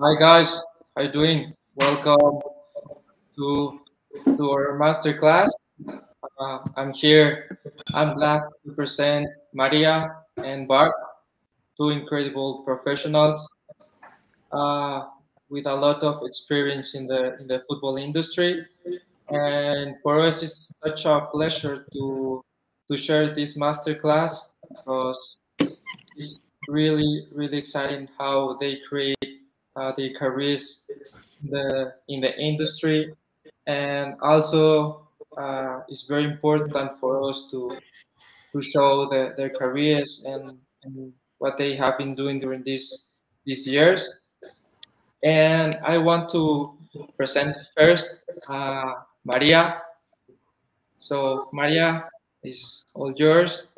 Hi guys, how you doing? Welcome to to our master class. Uh, I'm here. I'm glad to present Maria and Bart, two incredible professionals uh, with a lot of experience in the in the football industry. And for us, it's such a pleasure to to share this master class because it's really really exciting how they create uh, their careers in the in the industry, and also uh, it's very important for us to to show the, their careers and, and what they have been doing during these these years. And I want to present first uh, Maria. So Maria is all yours.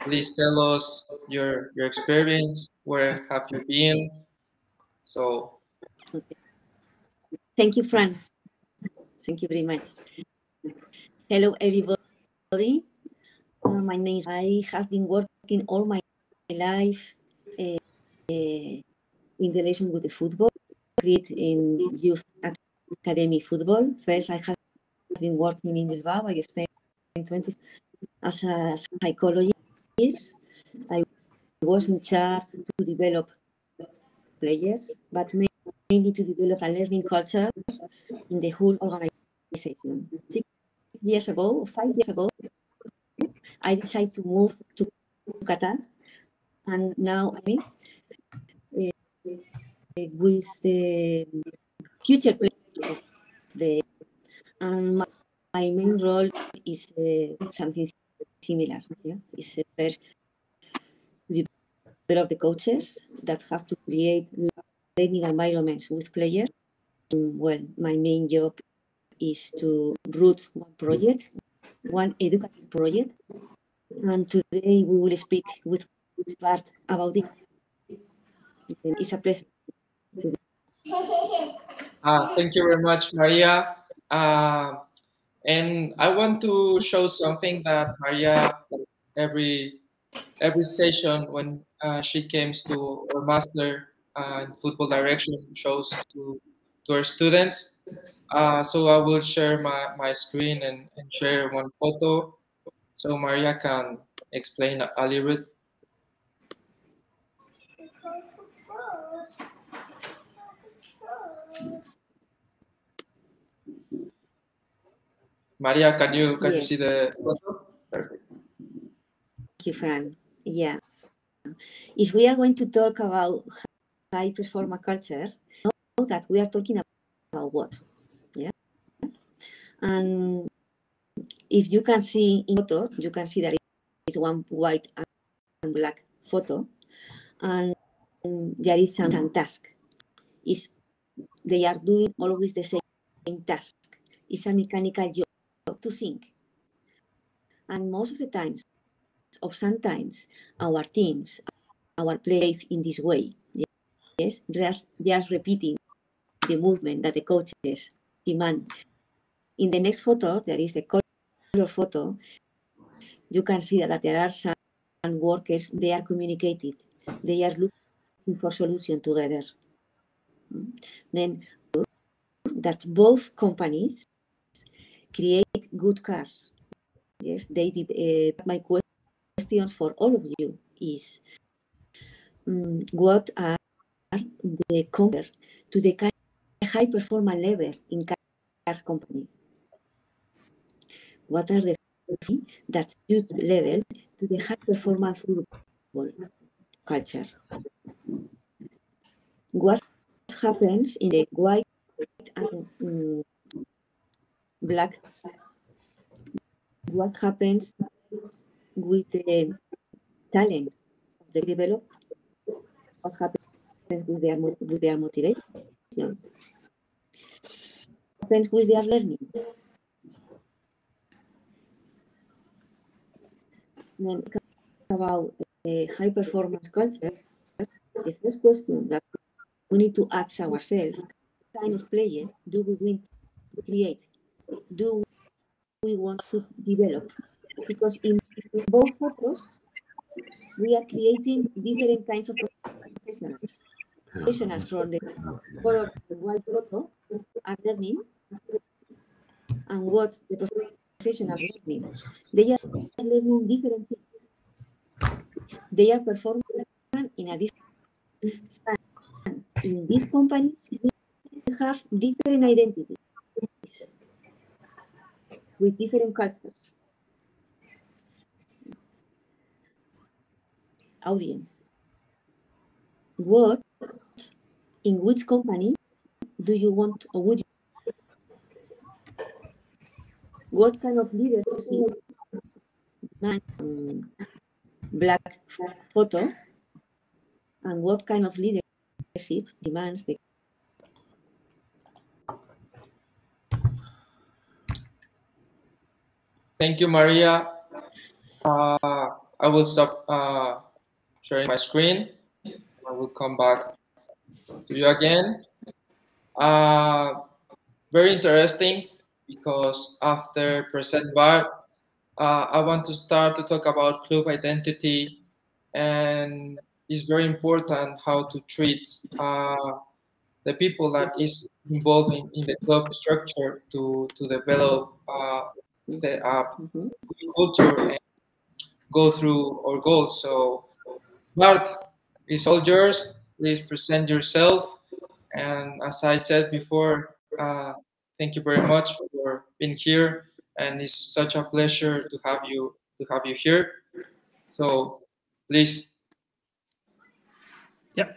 Please tell us your your experience. Where have you been? So, thank you, Fran. Thank you very much. Hello, everybody. Uh, my name is. I have been working all my life uh, uh, in relation with the football, create in youth academy football. First, I have been working in Bilbao. I spent 20 as a psychologist. I was in charge to develop players, but mainly to develop a learning culture in the whole organization. Six years ago, five years ago, I decided to move to Qatar, and now I uh, with the future players, the and my, my main role is uh, something similar. Yeah, it's uh, first of the coaches that have to create learning environments with players. Well, my main job is to root one project, one educative project. And today we will speak with Bart about it. It's a pleasure. Uh, thank you very much, Maria. Uh, and I want to show something that Maria every every session when she came to our master uh, in football direction shows to, to our students. Uh, so I will share my, my screen and, and share one photo so Maria can explain a little bit. Maria, can you can yes. you see the photo? Perfect. Thank you, Fran. Yeah. If we are going to talk about high performance culture, know that we are talking about what? Yeah. And if you can see in photo, you can see that it's one white and black photo, and there is some task. Is they are doing always the same task. It's a mechanical job to think. And most of the times, or sometimes, our teams, our play in this way. Yes, just, just repeating the movement that the coaches demand. In the next photo, there is the color photo. You can see that there are some workers, they are communicated. They are looking for solution together. Then that both companies create good cars. Yes, they uh, my questions for all of you is um, what are the compare to the high performance level in car company? What are the that suit level to the high performance football culture? What happens in the white and um, black? What happens with the talent of the developer? what happens with their, with their motivation, what happens with their learning. Then about a high performance culture, the first question that we need to ask ourselves, what kind of player do we want to create? Do we want to develop? Because in, in both photos, we are creating different kinds of professionals. Professionals from the color white photo are learning and what the professionals learning. They are learning different things. They are performing in a different in these companies have different identities with different cultures. Audience. What in which company do you want or would you what kind of leadership man black photo and what kind of leadership demands the Thank you, Maria. Uh, I will stop uh, sharing my screen. I will come back to you again. Uh, very interesting because after present Bart, uh, I want to start to talk about club identity and it's very important how to treat uh, the people that is involved in, in the club structure to, to develop uh, the uh, Mhm. culture and go through our goals. So, Bart, it's all yours. Please present yourself. And as I said before, uh, thank you very much for being here. And it's such a pleasure to have you to have you here. So, please. Yeah.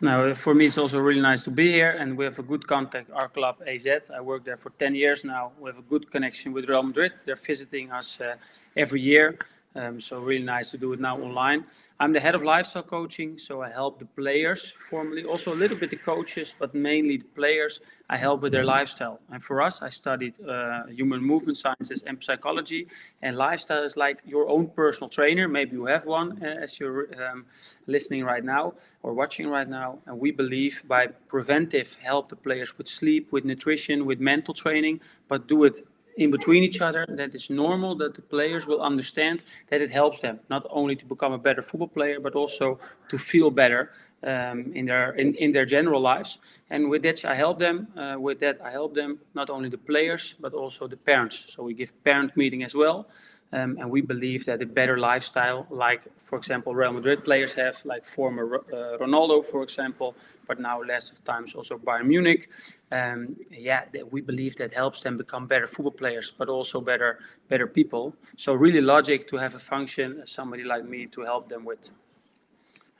Now, for me, it's also really nice to be here, and we have a good contact. Our club AZ. I work there for 10 years now. We have a good connection with Real Madrid. They're visiting us uh, every year. Um, so really nice to do it now online. I'm the head of lifestyle coaching, so I help the players formally, also a little bit the coaches, but mainly the players. I help with their lifestyle. And for us, I studied uh, human movement sciences and psychology. And lifestyle is like your own personal trainer. Maybe you have one uh, as you're um, listening right now or watching right now. And we believe by preventive help the players with sleep, with nutrition, with mental training, but do it in between each other that it's normal that the players will understand that it helps them not only to become a better football player but also to feel better um, in their in, in their general lives. And with that i help them uh, with that i help them not only the players but also the parents. So we give parent meeting as well um, and we believe that a better lifestyle like for example real madrid players have like former uh, ronaldo for example but now less of times also bayern munich. Um, yeah we believe that helps them become better football players but also better better people. So really logic to have a function somebody like me to help them with.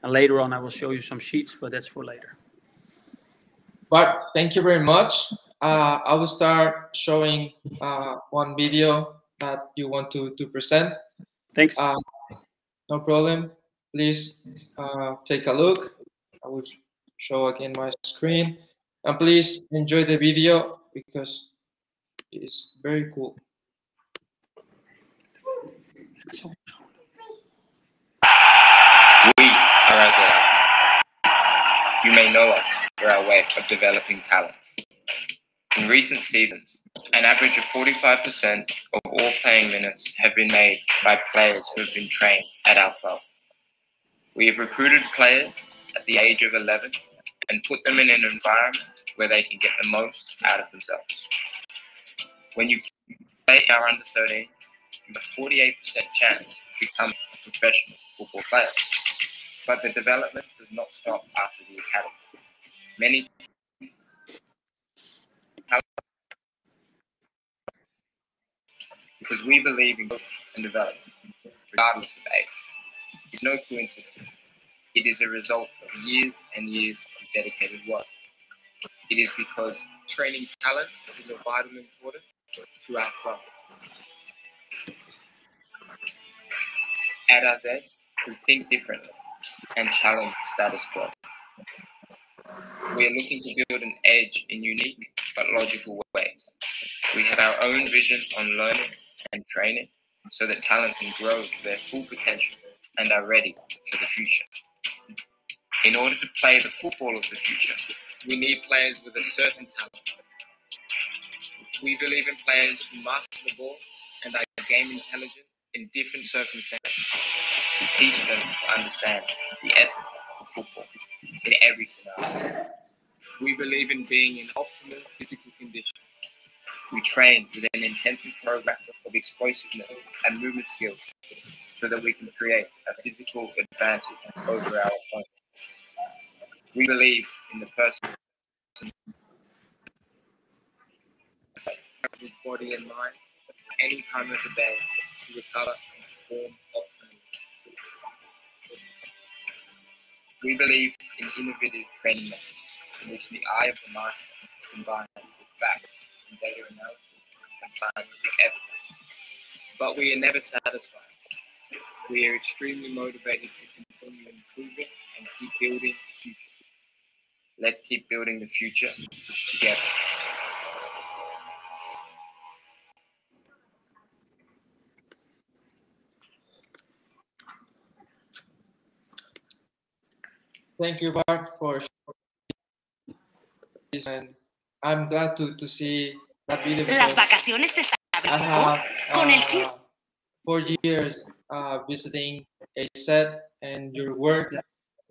And later on i will show you some sheets but that's for later. But thank you very much. Uh, I will start showing uh, one video that you want to, to present. thanks Uh, no problem. Please uh, take a look. I will show again my screen. And please enjoy the video because it's very cool. We are as you may know us for our way of developing talents. In recent seasons, an average of 45% of all playing minutes have been made by players who have been trained at our club. We have recruited players at the age of 11 and put them in an environment where they can get the most out of themselves. When you play our under 13s, you have a 48% chance of becoming a professional football player. But the development does not stop after the academy. Many because we believe in growth and development, regardless of age. It's no coincidence. It is a result of years and years of dedicated work. It is because training talent is of vital importance to our club. At AZ, we think differently and challenge the status quo. We are looking to build an edge in unique but logical ways. We have our own vision on learning and training so that talent can grow to their full potential and are ready for the future. In order to play the football of the future, we need players with a certain talent. We believe in players who master the ball and are game intelligent in different circumstances. We teach them to understand the essence of football in every scenario. We believe in being in optimal physical condition. We train with an intensive program of explosiveness and movement skills so that we can create a physical advantage over our opponent. We believe in the person body and mind any time of the day to recover and perform optimally. We believe in innovative training methods in which the eye of the master is combined with facts and data analysis and scientific evidence. But we are never satisfied. We are extremely motivated to continue improving and keep building the future. Let's keep building the future together. Thank you, Bart, for and I'm glad to, to see that video. Las vacaciones te saben I poco. have Con el uh, 15 four years uh, visiting AZ, and your work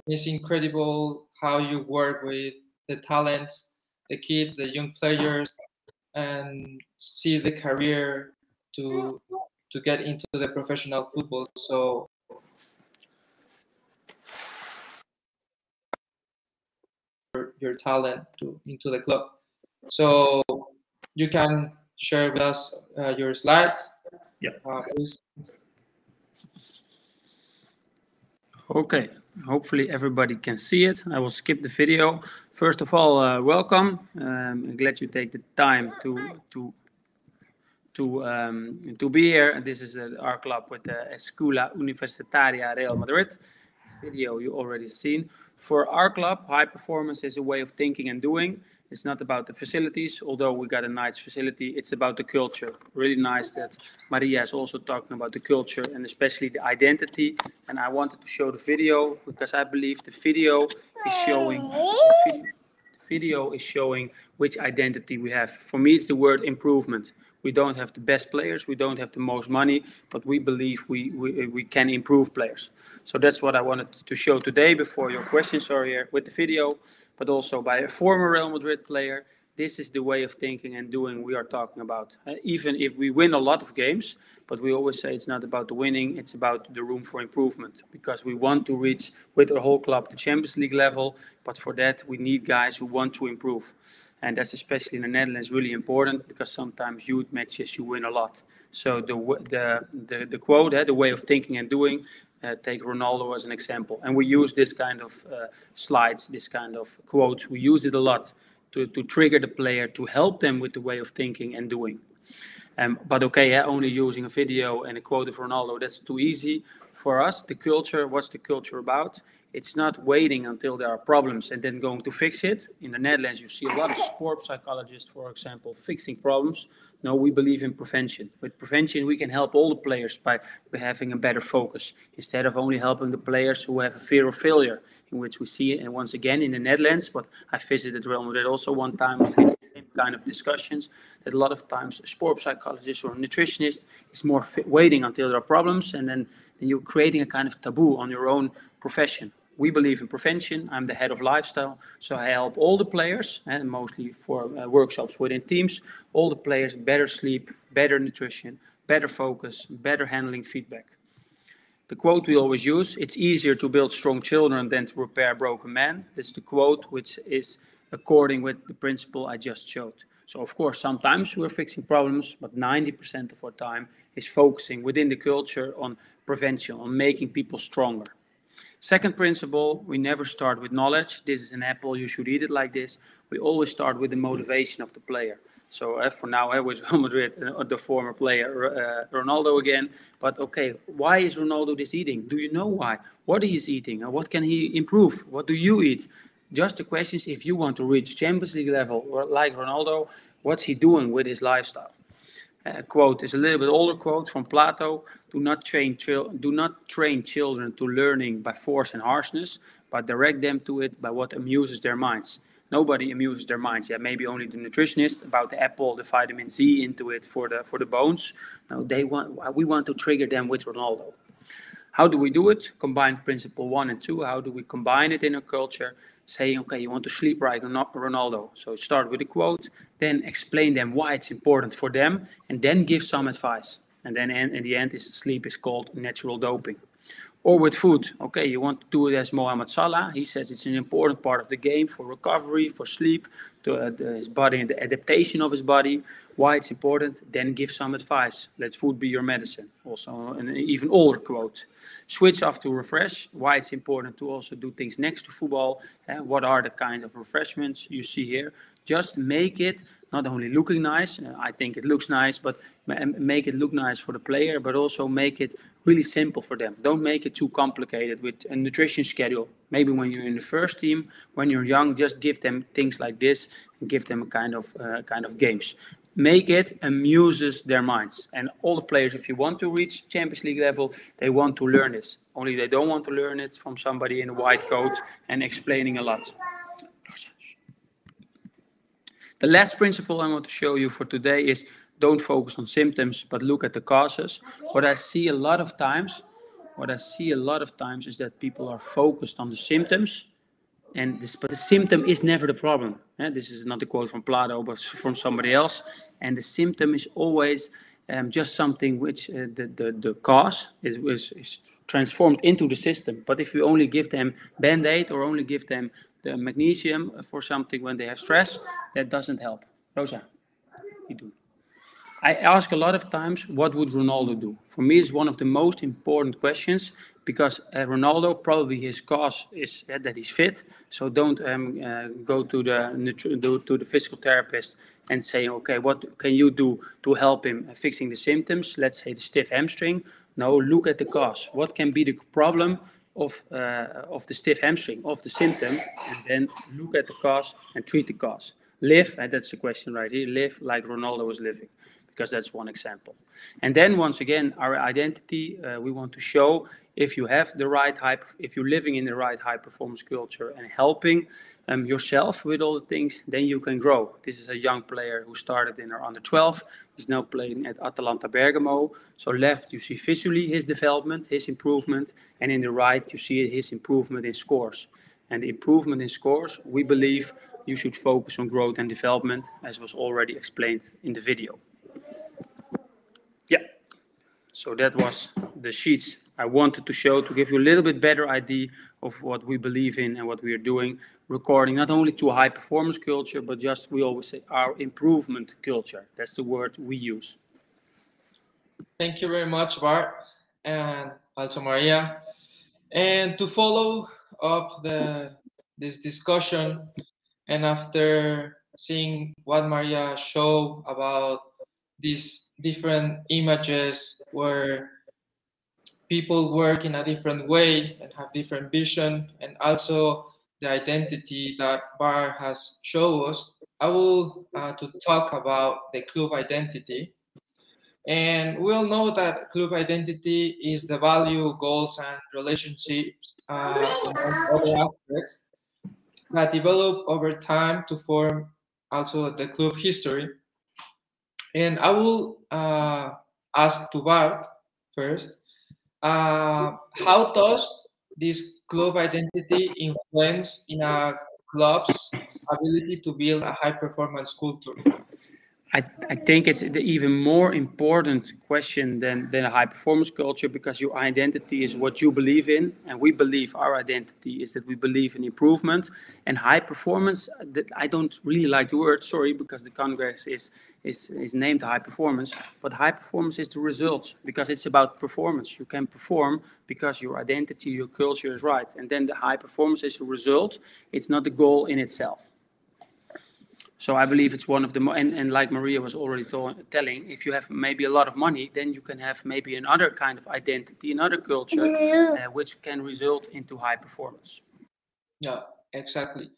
is incredible. How you work with the talents, the kids, the young players, and see the career to to get into the professional football. So your, your talent to into the club. So you can share with us uh, your slides. Yep. Uh, please. Okay, hopefully everybody can see it. I will skip the video. First of all, uh, welcome. Um, I'm glad you take the time to to to um, to be here. This is uh, our club with the Escuela Universitaria Real Madrid. Video you already seen. For our club, high performance is a way of thinking and doing. It's not about the facilities, although we got a nice facility. It's about the culture. Really nice that Maria is also talking about the culture and especially the identity. And I wanted to show the video because I believe the video is showing the video, is showing which identity we have. For me, it's the word improvement. We don't have the best players, we don't have the most money, but we believe we, we, we can improve players. So that's what I wanted to show today before your questions are here uh, with the video, but also by a former Real Madrid player. This is the way of thinking and doing we are talking about. Uh, even if we win a lot of games, but we always say it's not about the winning, it's about the room for improvement because we want to reach with our whole club the Champions League level. But for that, we need guys who want to improve. And that's especially in the Netherlands really important because sometimes youth matches you win a lot. So the the the, the quote, eh, the way of thinking and doing, uh, take Ronaldo as an example. And we use this kind of uh, slides, this kind of quotes. We use it a lot to, to trigger the player, to help them with the way of thinking and doing. Um, but okay, yeah, only using a video and a quote of Ronaldo, that's too easy. For us, the culture, what's the culture about? It's not waiting until there are problems and then going to fix it. In the Netherlands, you see a lot of sport psychologists, for example, fixing problems. No, we believe in prevention. With prevention, we can help all the players by, having a better focus instead of only helping the players who have a fear of failure, in which we see it. And once again, in the Netherlands, but I visited Real Madrid also one time, same kind of discussions that a lot of times a sport psychologist or a nutritionist is more waiting until there are problems and then, then you're creating a kind of taboo on your own profession we believe in prevention. I'm the head of lifestyle, so I help all the players, and mostly for uh, workshops within teams, all the players better sleep, better nutrition, better focus, better handling feedback. The quote we always use: "It's easier to build strong children than to repair broken men." That's the quote, which is according with the principle I just showed. So of course, sometimes we're fixing problems, but 90% of our time is focusing within the culture on prevention, on making people stronger. Second principle, we never start with knowledge. This is an apple, you should eat it like this. We always start with the motivation of the player. So uh, for now, I was Real Madrid, uh, the former player, uh, Ronaldo again. But okay, why is Ronaldo this eating? Do you know why? What he eating? And what can he improve? What do you eat? Just the questions if you want to reach Champions League level like Ronaldo, what's he doing with his lifestyle? Uh, quote is a little bit older quote from Plato. Do not train do not train children to learning by force and harshness, but direct them to it by what amuses their minds. Nobody amuses their minds. Yeah, maybe only the nutritionist about the apple, the vitamin C into it for the for the bones. No, they want we want to trigger them with Ronaldo. How do we do it? Combine principle one and two. How do we combine it in a culture? Saying, okay, you want to sleep right Ronaldo. So start with a quote, then explain them why it's important for them, and then give some advice. And then in, in the end, is sleep is called natural doping or with food. Okay, you want to do it as Mohamed Salah. He says it's an important part of the game for recovery, for sleep, to uh, his body and the adaptation of his body. Why it's important? Then give some advice. Let food be your medicine. Also, an even older quote. Switch off to refresh. Why it's important to also do things next to football. Uh, what are the kind of refreshments you see here? Just make it not only looking nice. Uh, I think it looks nice, but make it look nice for the player, but also make it really simple for them. Don't make it too complicated with a nutrition schedule. Maybe when you're in the first team, when you're young, just give them things like this and give them a kind of uh, kind of games. Make it amuses their minds. And all the players, if you want to reach Champions League level, they want to learn this. Only they don't want to learn it from somebody in a white coat and explaining a lot. The last principle I want to show you for today is don't focus on symptoms, but look at the causes. What I see a lot of times, what I see a lot of times is that people are focused on the symptoms, and this, but the symptom is never the problem. Yeah, this is not a quote from Plato, but from somebody else. And the symptom is always um, just something which uh, the, the, the cause is, is, is transformed into the system. But if you only give them band-aid or only give them the magnesium for something when they have stress, that doesn't help. Rosa, you do. I ask a lot of times, what would Ronaldo do? For me, it's one of the most important questions because uh, Ronaldo probably his cause is uh, that he's fit. So don't um, uh, go to the to the physical therapist and say, okay, what can you do to help him fixing the symptoms? Let's say the stiff hamstring. No, look at the cause. What can be the problem of, uh, of the stiff hamstring, of the symptom, and then look at the cause and treat the cause. Live, and that's the question right here, live like Ronaldo was living, because that's one example. And then once again, our identity, uh, we want to show if you have the right high, if you're living in the right high performance culture and helping um, yourself with all the things, then you can grow. This is a young player who started in our under 12. He's now playing at Atalanta Bergamo. So left, you see visually his development, his improvement, and in the right, you see his improvement in scores. And the improvement in scores, we believe you should focus on growth and development, as was already explained in the video. So that was the sheets I wanted to show to give you a little bit better idea of what we believe in and what we are doing, recording not only to a high performance culture, but just we always say our improvement culture. That's the word we use. Thank you very much, Bart and also Maria. And to follow up the this discussion, and after seeing what Maria showed about these different images where people work in a different way and have different vision and also the identity that Bart has shown us, I will uh, to talk about the club identity. And we'll know that club identity is the value, goals, and relationships uh, other aspects that develop over time to form also the club history. And I will uh, ask to Bart first uh, how does this club identity influence in a club's ability to build a high performance culture? I, I think it's the even more important question than, than a high performance culture because your identity is what you believe in. And we believe our identity is that we believe in improvement and high performance. That I don't really like the word, sorry, because the Congress is, is, is named high performance. But high performance is the results because it's about performance. You can perform because your identity, your culture is right. And then the high performance is the result, it's not the goal in itself. So I believe it's one of the more, and, and like Maria was already telling, if you have maybe a lot of money, then you can have maybe another kind of identity, another culture, uh, which can result into high performance. Yeah, exactly.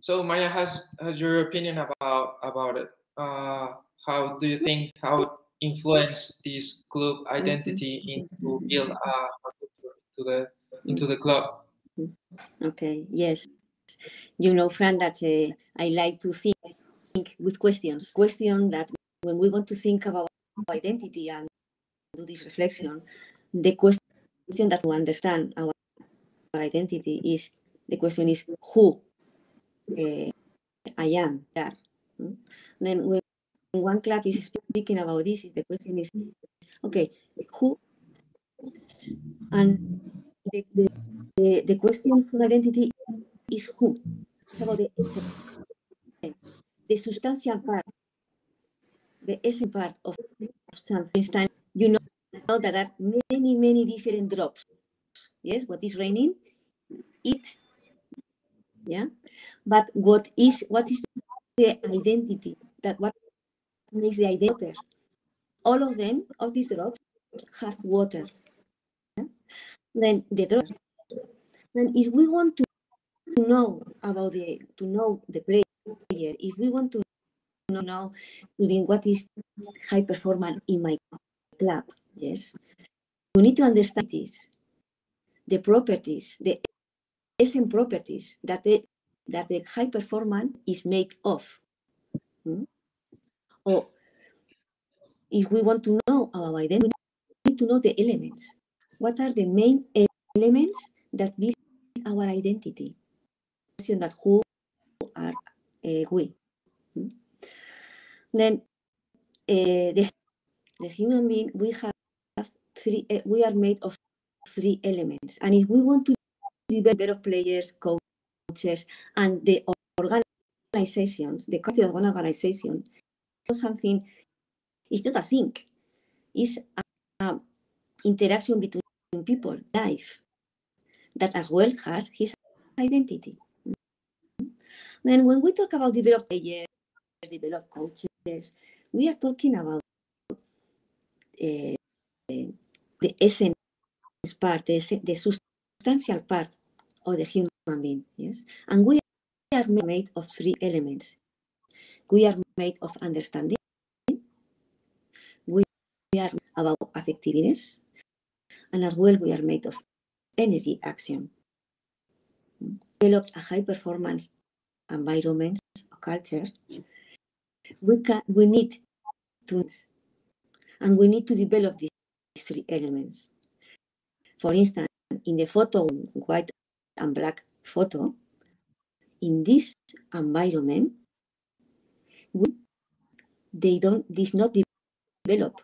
So Maria has, has your opinion about about it. Uh, how do you think how influence this club identity into build a, to the into the club. Okay. Yes. You know, Fran, that uh, I like to think with questions. Question that when we want to think about identity and do this reflection, the question that we understand our, our identity is the question is who uh, I am there. Mm? Then when one club is speaking about this, the question is okay, who and the, the, the, question for identity is who. It's about the essence, the substantial part, the essence part of something. You know, that there are many, many different drops. Yes, what is raining? It's yeah. But what is what is the identity that what makes the identity? All of them, of these drops, have water. Yeah? Then the drop. Then if we want to know about the to know the if we want to know now what is high performance in my club, yes, we need to understand this, the properties, the essence properties that the that the high performance is made of. Hmm? Or if we want to know our identity, we need to know the elements. What are the main elements that build our identity? That who are uh, we? Then uh, the, the human being, we have three, uh, we are made of three elements. And if we want to develop players, coaches, and the organizations, the quality of one organization, something, it's not a thing, it's a, interaction between people, life, that as well has his identity. Then when we talk about develop players, develop coaches, we are talking about uh, the essence part, the, the substantial part of the human being. Yes, and we are made of three elements. We are made of understanding. We are about effectiveness, and as well we are made of energy action. Developed a high performance environment, or culture. We can we need to and we need to develop these three elements. For instance, in the photo, white and black photo, in this environment, we, they don't, this not develop.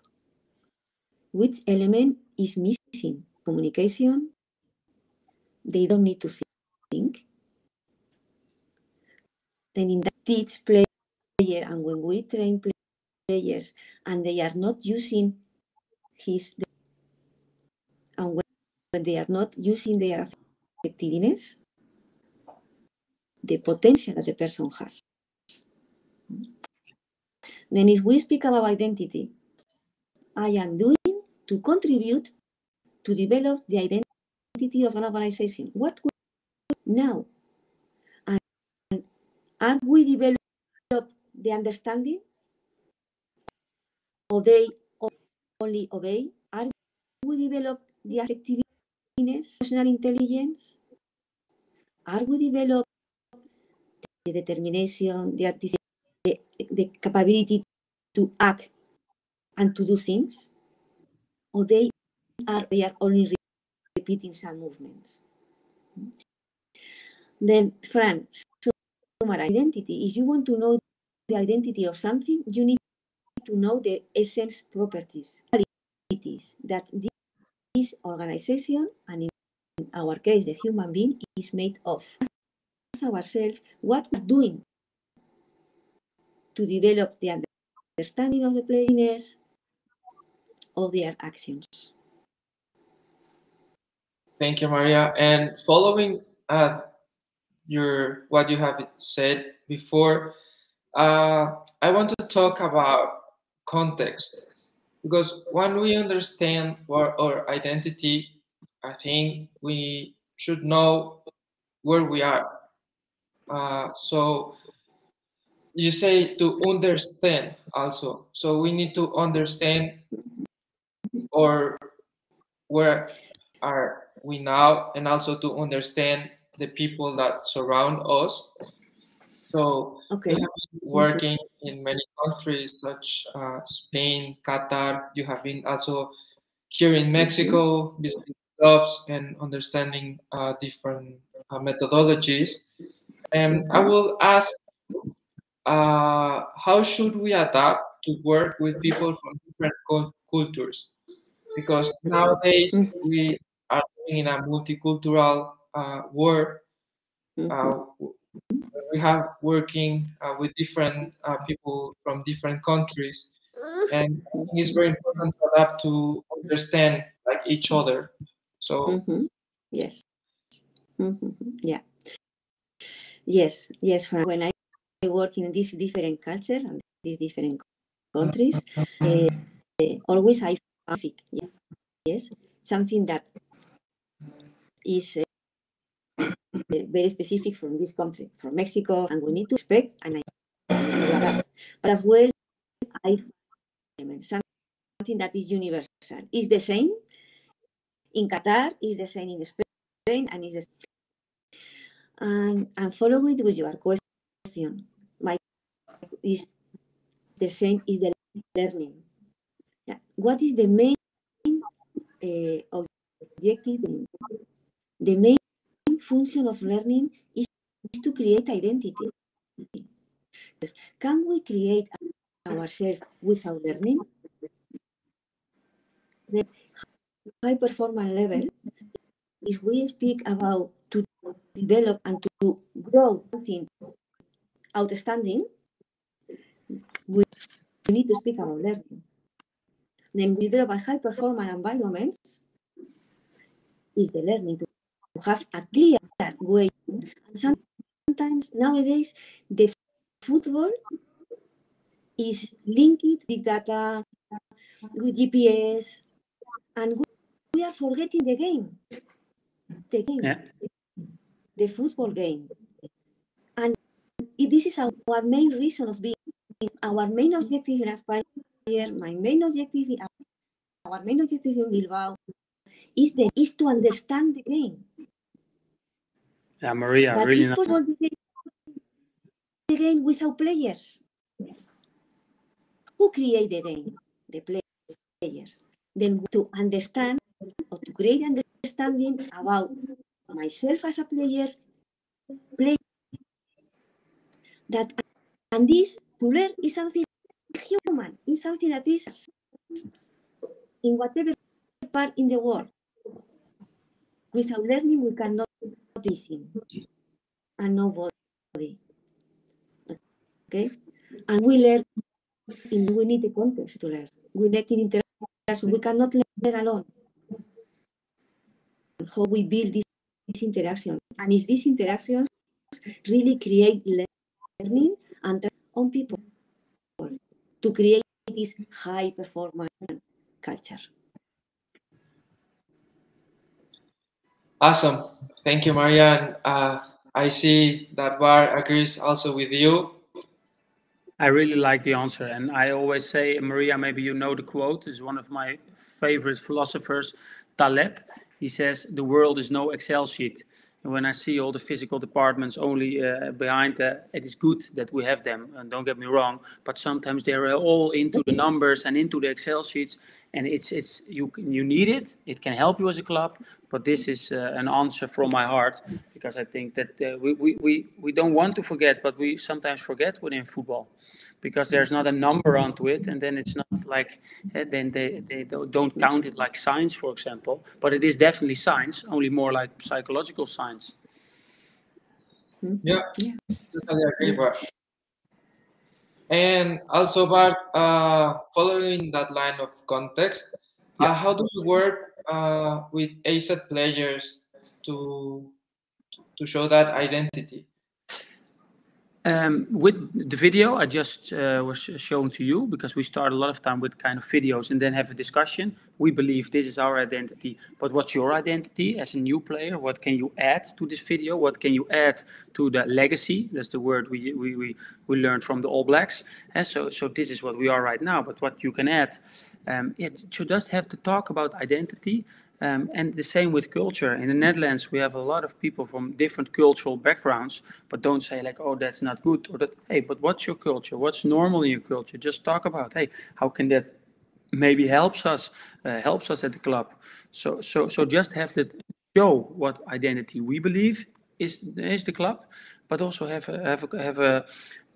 Which element is missing? Communication. They don't need to think. Then in that teach player, and when we train players, and they are not using his and when, they are not using their effectiveness, the potential that the person has. Then if we speak about identity, I am doing to contribute to develop the identity of an organization. What we now? And we develop the understanding? Or they only obey? Are we develop the effectiveness, emotional intelligence? Are we develop the determination, the, the, the capability to act and to do things? Or they are they are only repeating some movements? Then, Fran, summarize identity. If you want to know the identity of something, you need to know the essence properties, that this organization, and in our case, the human being, is made of. Ask ourselves what we're doing to develop the understanding of the playiness of their actions. Thank you, Maria. And following uh, your what you have said before, uh, I want to talk about context because when we understand what our identity, I think we should know where we are. Uh, so you say to understand also. So we need to understand or where are we now and also to understand the people that surround us. So Okay. have been working in many countries such uh, Spain, Qatar. You have been also here in Mexico visiting clubs and understanding uh, different uh, methodologies. And I will ask, uh, how should we adapt to work with people from different cultures? Because nowadays Mhm. we are living in a multicultural uh. Uh, we have working uh, with different uh, people from different countries, and I think it's very important to adapt to understand like each other. So Mhm. Yes. Mhm. Yeah. Yes. Yes. When I work in these different cultures and these different countries, uh, always I find yeah. yes something that is uh, very specific from this country, from Mexico, and we need to respect and adapt. But as well, I something that is universal. Is the same in Qatar, is the same in Spain, and is the same. and, and follow it with your question. My is the same is the learning. Yeah. What is the main uh, objective? The main function of learning is, to create identity. Can we create ourselves without learning? The high performance level is we speak about to develop and to grow something outstanding, we, need to speak about learning. Then we develop a high performance environments is the learning have a clear way. Sometimes nowadays the football is linked big data with GPS and we are forgetting the game. The game. Yeah. The football game. And this is our, our main reason of being. Our main objective in Aspire, my main objective, our main objective in Bilbao is the is to understand the game. Yeah, Maria, really possible the game without players. Who create the game? The players. Then to understand or to create understanding about myself as a player, play that and this to learn is something human, is something that is in whatever part in the world. Without learning, we cannot listen and nobody. Okay? And we learn, we need the context to learn. We need in interaction. We cannot learn alone. How we build this, this interaction. And if these interactions really create learning and on people to create this high performance culture. Awesome. Thank you, Marianne. Uh, I see that Bart agrees also with you. I really like the answer. And I always say, Maria, maybe you know the quote, is one of my favorite philosophers, Taleb. He says, The world is no Excel sheet. When I see all the physical departments only uh, behind, the, it is good that we have them. And don't get me wrong, but sometimes they're all into the numbers and into the Excel sheets. And it's it's you you need it. It can help you as a club. But this is uh, an answer from my heart because I think that uh, we, we, we, we don't want to forget, but we sometimes forget within football because there's not a number onto it and then it's not like uh, then they, they don't count it like science for example but it is definitely science only more like psychological science Yeah, Yeah. totally agree, Bart. And also, Bart, uh, following that line of context, uh, how do you work uh, with AZ players to to show that identity? Um, with the video, I just uh, was showing to you because we start a lot of time with kind of videos and then have a discussion. We believe this is our identity, but what's your identity as a new player? What can you add to this video? What can you add to the legacy? That's the word we we, we, we learned from the All Blacks. And so so this is what we are right now. But what you can add, um, it should just have to talk about identity um, and the same with culture. In the Netherlands, we have a lot of people from different cultural backgrounds, but don't say like, "Oh, that's not good," or that, "Hey, but what's your culture? What's normal in your culture?" Just talk about, "Hey, how can that maybe helps us uh, helps us at the club?" So, so, so just have to show what identity we believe is is the club, but also have a, have a, have a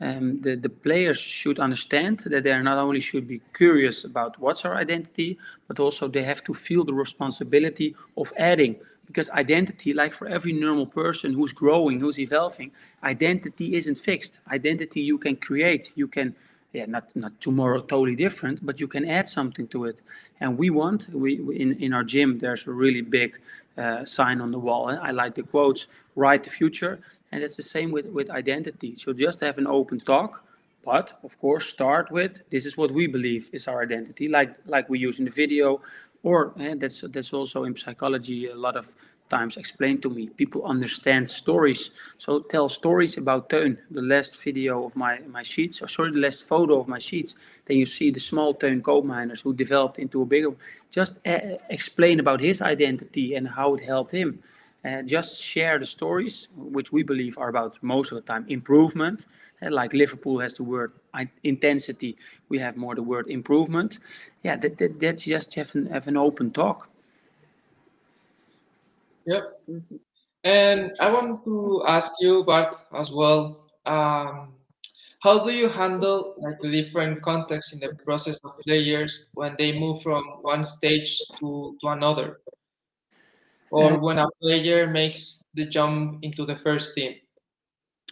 um, the, the players should understand that they not only should be curious about what's our identity, but also they have to feel the responsibility of adding. Because identity, like for every normal person who's growing, who's evolving, identity isn't fixed. Identity you can create, you can yeah, not not tomorrow totally different, but you can add something to it. And we want we, we in in our gym there's a really big uh, sign on the wall. I like the quotes: "Write the future." And it's the same with with identity. So just have an open talk, but of course start with this is what we believe is our identity, like like we use in the video, or and eh, that's that's also in psychology a lot of times explained to me. People understand stories. So tell stories about Teun, the last video of my, my sheets, or sorry, the last photo of my sheets. Then you see the small Teun Koopmeiners who developed into a bigger. Just uh, explain about his identity and how it helped him. Uh, just share the stories, which we believe are about most of the time improvement. Uh, like Liverpool has the word intensity, we have more the word improvement. Yeah, that, that, that's just have an, have an open talk. Yep. And I want to ask you, Bart, as well. Um, how do you handle like the different contexts in the process of players when they move from one stage to, to another? Or when a player makes the jump into the first team?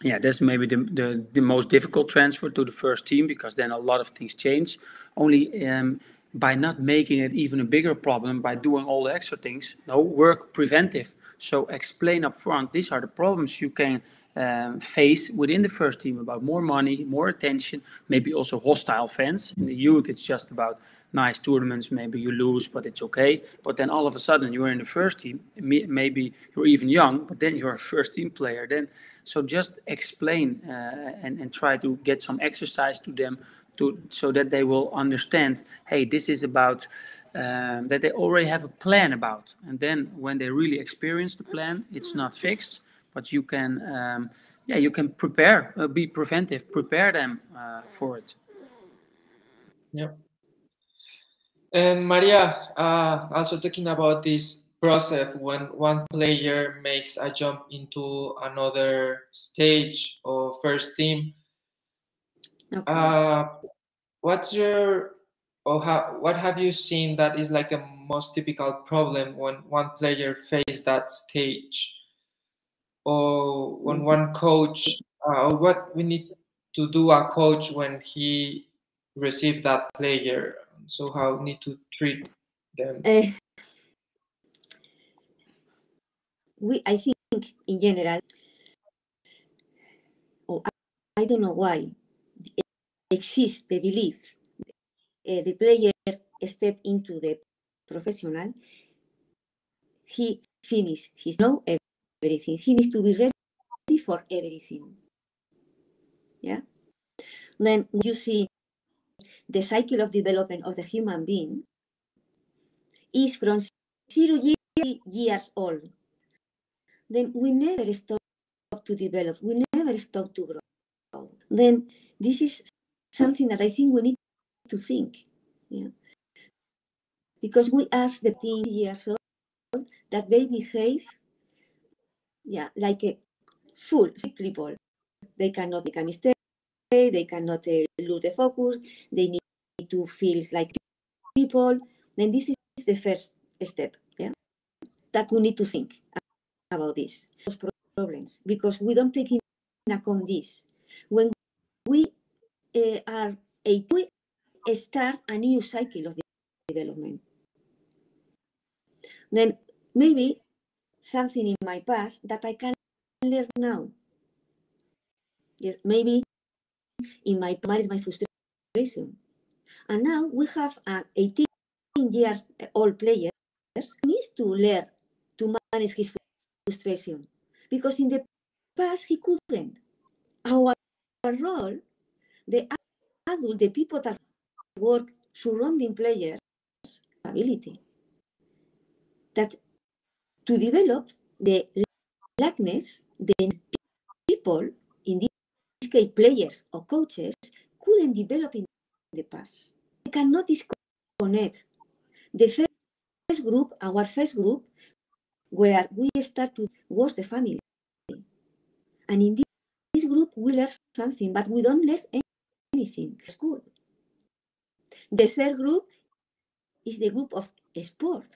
Yeah, that's maybe the, the, the most difficult transfer to the first team because then a lot of things change. Only um, by not making it even a bigger problem by doing all the extra things. No, work preventive. So explain up front, these are the problems you can um, face within the first team about more money, more attention, maybe also hostile fans. In the youth, it's just about nice tournaments. Maybe you lose, but it's okay. But then all of a sudden you're in the first team. Maybe you're even young, but then you're a first team player. Then so just explain uh, and and try to get some exercise to them to so that they will understand hey this is about um, that they already have a plan about and then when they really experience the plan it's not fixed but you can um, yeah you can prepare uh, be preventive prepare them uh, for it yeah and maria uh, also talking about this process when one player makes a jump into another stage or first team Okay. Uh, what's your or how, what have you seen that is like the most typical problem when one player face that stage or when one coach uh, or what we need to do a coach when he receive that player so how need to treat them uh, we i think in general oh, I, I don't know why exists the belief uh, the player step into the professional, he finish his know everything. He needs to be ready for everything. Yeah. Then you see the cycle of development of the human being is from zero years old. Then we never stop to develop. We never stop to grow. Then this is something that I think we need to think. Yeah. Because we ask the teen years old that they behave yeah, like a full people. They cannot make a mistake, they cannot uh, lose the focus, they need to feel like people. Then this is the first step. Yeah. That we need to think about this problems because we don't take in account this. When we uh, are 80, start a new cycle of development. Then maybe something in my past that I can learn now. Yes, maybe in my manage my frustration. And now we have an 18 years old player needs to learn to manage his frustration because in the past he couldn't. Our role, the adult, the people that work surrounding players, ability that to develop the likeness, the people, in players or coaches, couldn't develop in the past. They cannot disconnect. The first group, our first group, where we start to watch the family. And in this group, we learn something, but we don't learn anything. School. The third group is the group of sport.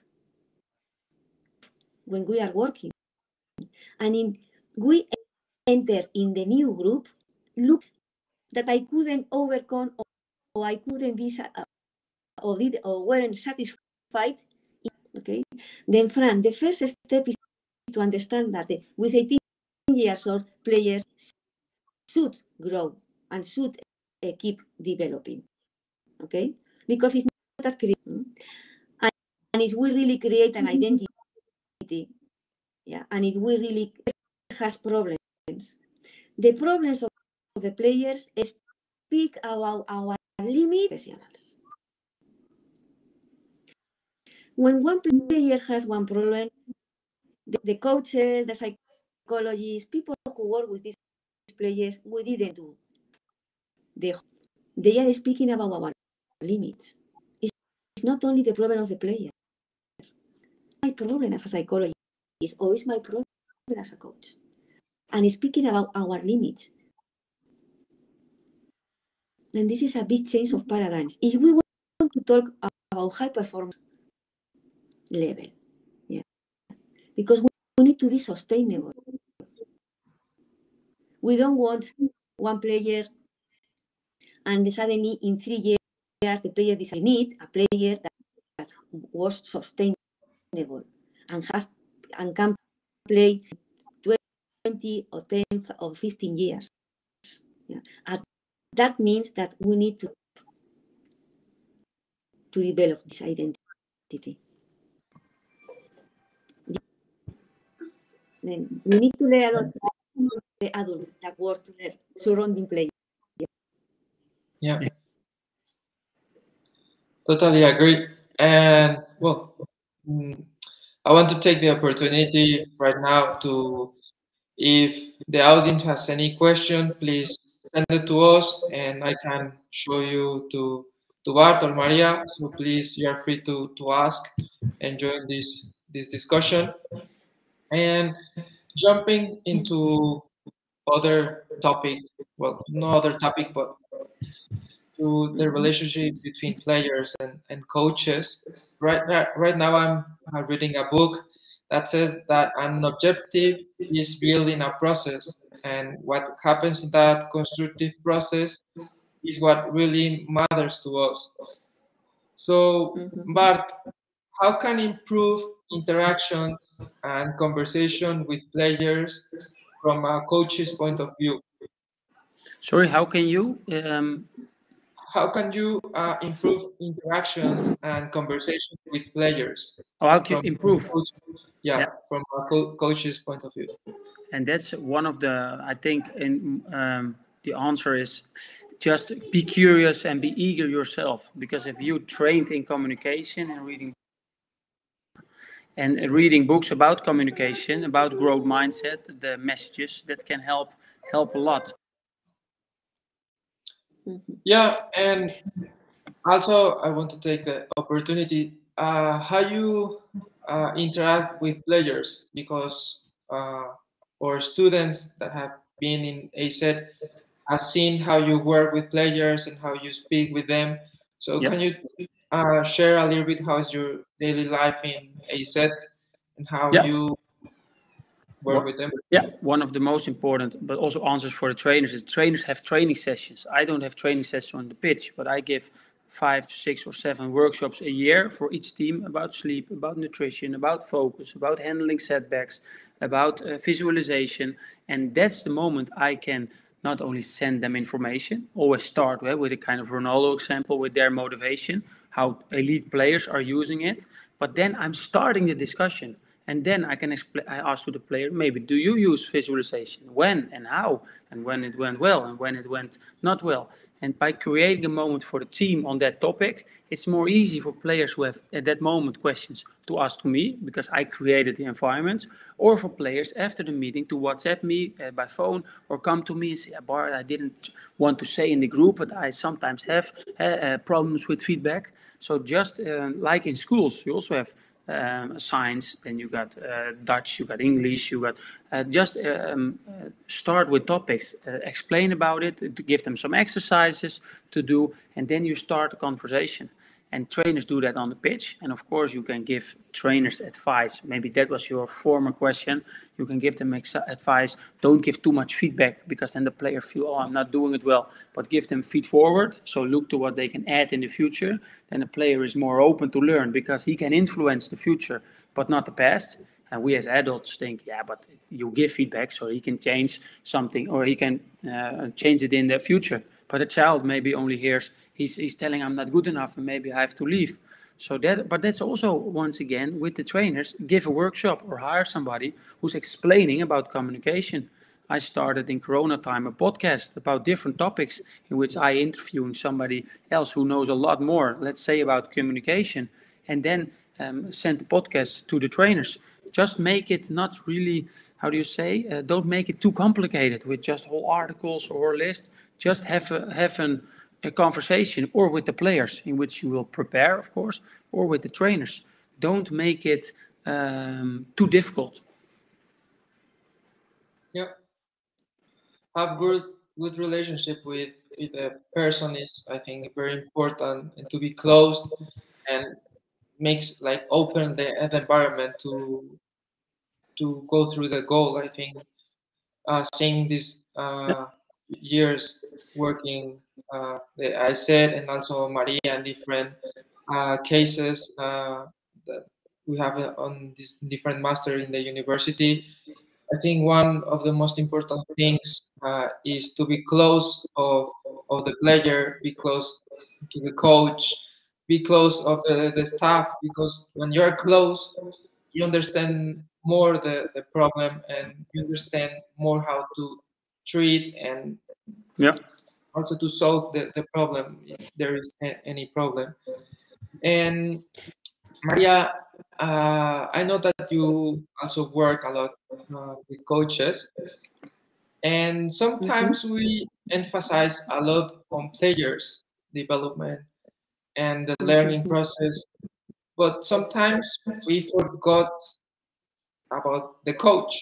When we are working. And in we enter in the new group, looks that I couldn't overcome or, or I couldn't be uh, or did or weren't satisfied. Okay. Then Fran, the first step is to understand that with 18 years old players should grow and should uh, keep developing. Okay? Because it's not that creative. Mm, and, and if we really create an mm-hmm. identity, yeah, and it we really has problems, the problems of the players speak about our limit professionals. When one player has one problem, the, the coaches, the psychologists, people who work with these players, we didn't do. They, they are speaking about our limits. It's not only the problem of the player. My problem as a psychologist, is my problem as a coach. And speaking about our limits. And this is a big change of paradigms. If we want to talk about high performance level, yeah, because we need to be sustainable. We don't want one player and suddenly in three years the player decided need a player that, that was sustainable and have and can play 20 or 10 or 15 years. Yeah. And that means that we need to to develop this identity. Then we need to learn the adults that work to learn surrounding play. Yeah. yeah. Totally agree. And well, mm, I want to take the opportunity right now to, if the audience has any question, please send it to us and I can show you to, to Bart or Maria. So please, you are free to, to ask and join this, this discussion. And jumping into other topic, well, no other topic, but to the relationship between players and, and coaches. Right, right, right now, I'm reading a book that says that an objective is building a process, and what happens in that constructive process is what really matters to us. So, mm-hmm. Bart, how can improve interactions and conversation with players from a coach's point of view? Sorry, how can you? Um, how can you uh, improve interactions and conversations with players? Oh, how can you improve? Coach, yeah, yeah, from a co coach's point of view. And that's one of the, I think, in um, the answer is just be curious and be eager yourself. Because if you trained in communication and reading and reading books about communication, about growth mindset, the messages that can help help a lot. Mm-hmm. Yeah, and also I want to take the opportunity uh, how you uh, interact with players because uh, or students that have been in AZ have seen how you work with players and how you speak with them. So yep. can you uh, share a little bit how is your daily life in AZ and how yep. you work with them? Yeah, one of the most important, but also answers for the trainers is trainers have training sessions. I don't have training sessions on the pitch, but I give five, six, or seven workshops a year for each team about sleep, about nutrition, about focus, about handling setbacks, about uh, visualization. And that's the moment I can not only send them information, always start with, with a kind of Ronaldo example with their motivation, how elite players are using it. But then I'm starting the discussion. And then I can explain, I ask to the player, maybe do you use visualization? When and how? And when it went well and when it went not well. And by creating a moment for the team on that topic, it's more easy for players who have at that moment questions to ask to me because I created the environment, or for players after the meeting to WhatsApp me uh, by phone or come to me and say, Bart, I didn't want to say in the group, but I sometimes have uh, uh, problems with feedback. So just uh, like in schools, you also have um, science, then you got uh, Dutch, you got English, you got uh, just um, start with topics, uh, explain about it, to give them some exercises to do, and then you start a conversation and trainers do that on the pitch. And of course you can give trainers advice. Maybe that was your former question. You can give them advice. Don't give too much feedback because then the player feel oh i'm not doing it well. But give them feed forward. So look to what they can add in the future. Then the player is more open to learn because he can influence the future but not the past. And we as adults think yeah but you give feedback so he can change something or he can uh, change it in the future but a child maybe only hears he's, he's telling I'm not good enough and maybe I have to leave. So that, but that's also once again with the trainers, give a workshop or hire somebody who's explaining about communication. I started in Corona time a podcast about different topics in which I interviewing somebody else who knows a lot more, let's say about communication, and then um, send the podcast to the trainers. Just make it not really, how do you say, uh, don't make it too complicated with just whole articles or list just have a, have an, a conversation or with the players in which you will prepare, of course, or with the trainers. Don't make it um, too difficult. Yeah. Have good good relationship with with the person is I think very important and to be close and makes like open the, the environment to to go through the goal. I think uh, seeing this uh, years working, uh, I said, and also Maria and different uh, cases uh, that we have on this different master in the university. I think one of the most important things uh, is to be close of, of the player, be close to the coach, be close of the, the staff, because when you're close, you understand more the, the problem and you understand more how to treat and yeah. also to solve the, the problem if there is a, any problem. And maria uh, i know that you also work a lot uh, with coaches. And sometimes mm-hmm. we emphasize a lot on players development and the learning mm-hmm. process. But sometimes we forgot about the coach.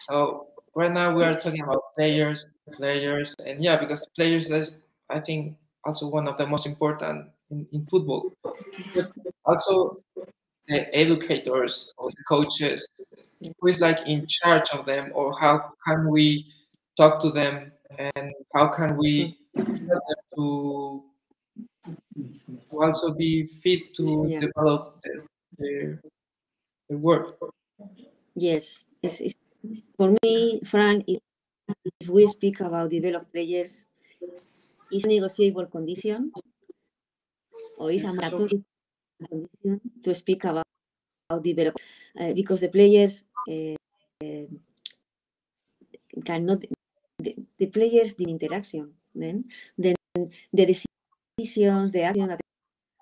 So right now we are talking about players, players, and yeah, because players is I think also one of the most important in, in football. But also the educators or the coaches, who is like in charge of them, or how can we talk to them, and how can we mm-hmm. help them to to also be fit to yeah. develop their, their, their work. Yes, it's, it's for me, Fran, if, we speak about developed players, is a negotiable condition or is a mandatory condition to speak about, about development uh, because the players uh, cannot the, the, players the interaction then then the decisions the action that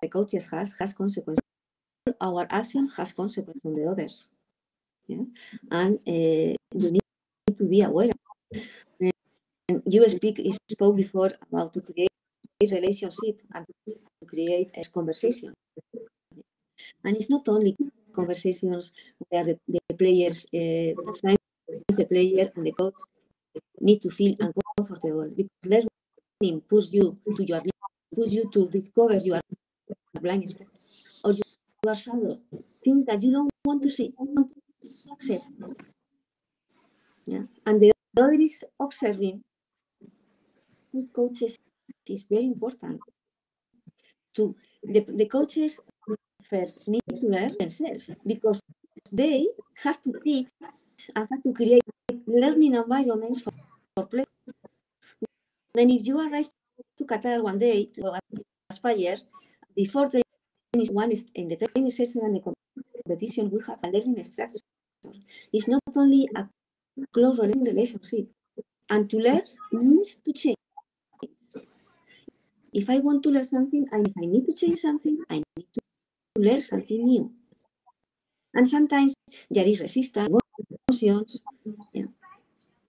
the coaches has has consequences our action has consequences on the others yeah? and uh, you need to be aware. And you speak spoke before about to create a relationship and to create a conversation. And it's not only conversations where the, the players, uh, the player and the coach need to feel uncomfortable because learning push you to your push you to discover your blind spots or you are shadow, things that you don't want to see, observe. Yeah. And the other is observing with coaches is very important. To the, the coaches first need to learn themselves because they have to teach and have to create learning environments for, play. Then if you arrive to Qatar one day to aspire, before the one is in the training session and the competition, we have a learning structure. It's not only a close relationship. And to learn means to change. If I want to learn something and if I need to change something, I need to learn something new. And sometimes there is resistance, emotions,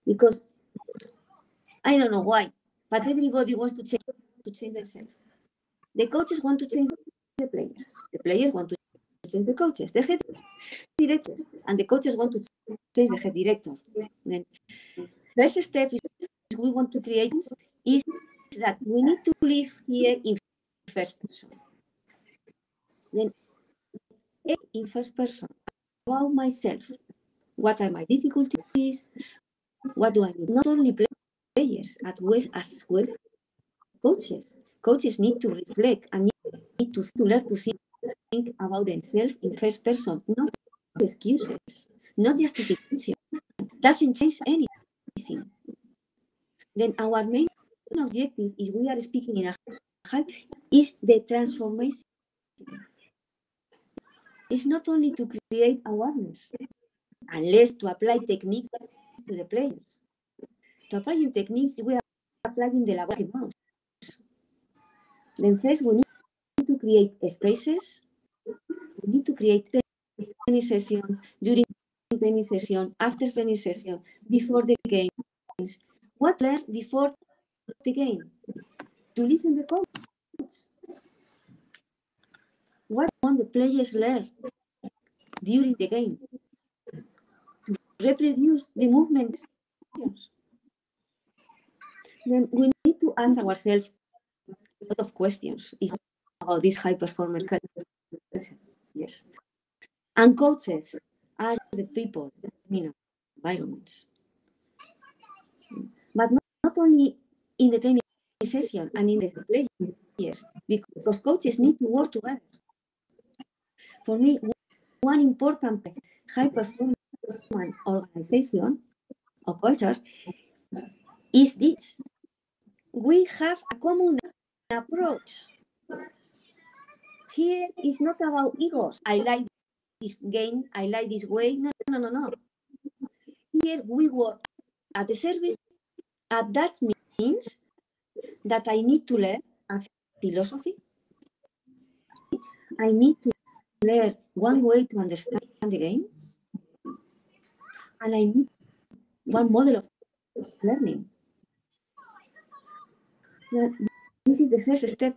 because I don't know why, but everybody wants to change to change themselves. The coaches want to change the players. The players want to change the coaches. The head director and the coaches want to change the head director. Then first step is we want to create is that we need to live here in first person. Then in first person about myself. What are my difficulties? What do I need? Not only players, as well coaches. Coaches need to reflect and need to, to learn to think about themselves in first person, not excuses, not justification. Doesn't change anything. Then our main objective, if we are speaking in a high, is the transformation. It's not only to create awareness, unless to apply techniques to the players. To applying techniques, we are applying the laboratory mouse. Then first, we need to create spaces. We need to create training session, during training session, after training session, before the games. What learn before the game? To listen the coach. What want the players learn during the game? To reproduce the movements. Then we need to ask ourselves a lot of questions about this high performance culture. Yes. And coaches are the people you know, environments. But not, not only in the training session and in the players, because coaches need to work together. For me, one important high performance organization or culture is this. We have a common approach. Here is not about egos. I like this game, I like this way. No, no, no, no. Here we work at the service, and that means that I need to learn a philosophy. I need to learn one way to understand the game. And I need one model of learning. This is the first step.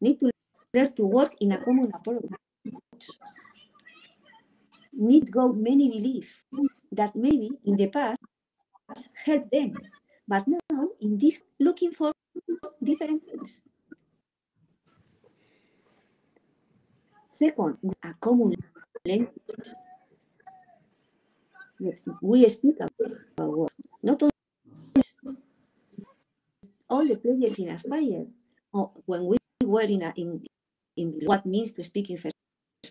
Need to learn to work in a common approach. Need go many believe that maybe in the past helped them, but now in this looking for different things. Second, a common language. We speak about what? Not only all the players in Aspire, when we were in, a, in, in what means to speak in first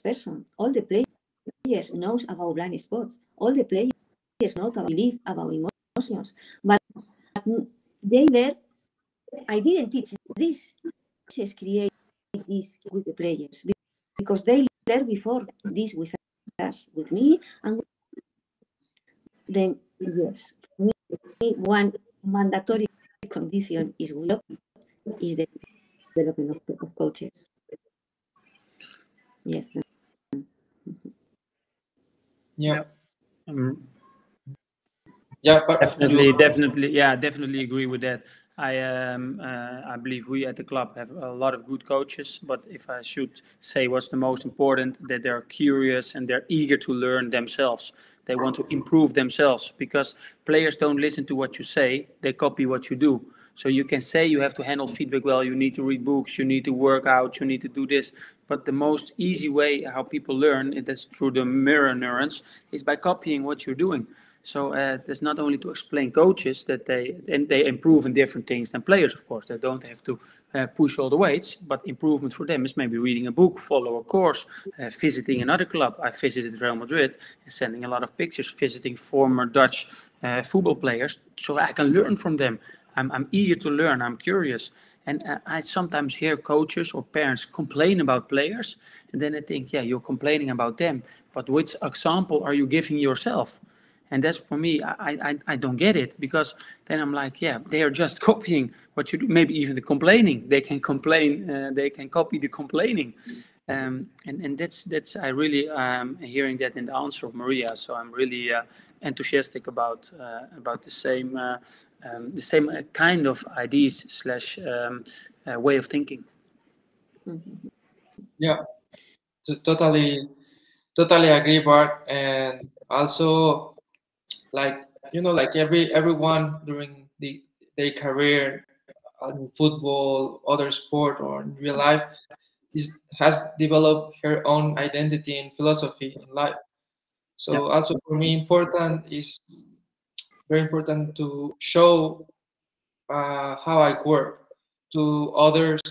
person, all the players knows about blind spots. All the players know about belief, about emotions. But they learn, I didn't teach this. Just create this with the players because they learned before this with us, with me, and then yes, one mandatory condition is is the development of, of coaches. Yes. Yeah. Um, yeah, but definitely, definitely, yeah, definitely agree with that. I um, uh, I believe we at the club have a lot of good coaches, but if I should say what's the most important, that they're curious and they're eager to learn themselves. They want to improve themselves because players don't listen to what you say; they copy what you do. So you can say you have to handle feedback well, you need to read books, you need to work out, you need to do this. But the most easy way how people learn, and that's through the mirror neurons, is by copying what you're doing. So uh, that's not only to explain coaches that they and they improve in different things than players, of course. They don't have to uh, push all the weights, but improvement for them is maybe reading a book, follow a course, uh, visiting another club. I visited Real Madrid and sending a lot of pictures, visiting former Dutch uh, football players, so I can learn from them. I'm, I'm eager to learn. I'm curious, and uh, I sometimes hear coaches or parents complain about players, and then I think, yeah, you're complaining about them, but which example are you giving yourself? and that's for me I, I i don't get it because then i'm like yeah they are just copying what you do maybe even the complaining they can complain uh, they can copy the complaining um, and and that's that's i really am hearing that in the answer of maria. So i'm really uh, enthusiastic about uh, about the same uh, um, the same kind of ideas slash um, uh, way of thinking. Yeah. Totally totally agree bart. And also like you know like every everyone during the their career in football other sport or in real life is has developed her own identity and philosophy in life so yeah. also for me important is very important to show uh, how i work to others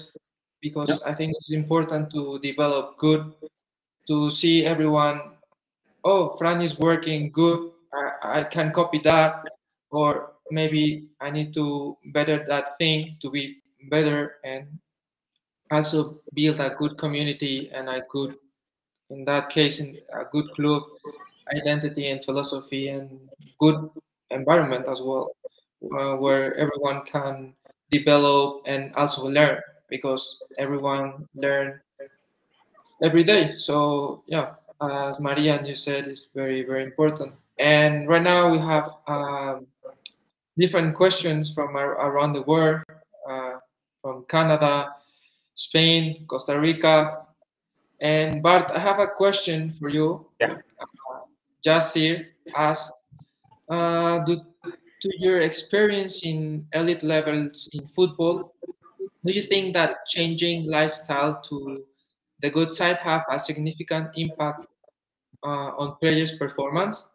because yeah. i think it's important to develop good to see everyone oh fran is working good I, I can copy that or maybe I need to better that thing to be better and also build a good community and a good in that case in a good club identity and philosophy and good environment as well uh, where everyone can develop and also learn because everyone learn every day. So yeah as maria and you said is very very important. And right now we have um, different questions from around the world, uh, from Canada, Spain, Costa Rica. And Bart, I have a question for you. Yeah. Uh, Jasir asked, uh, do, to your experience in elite levels in football, do you think that changing lifestyle to the good side have a significant impact uh, on players' performance?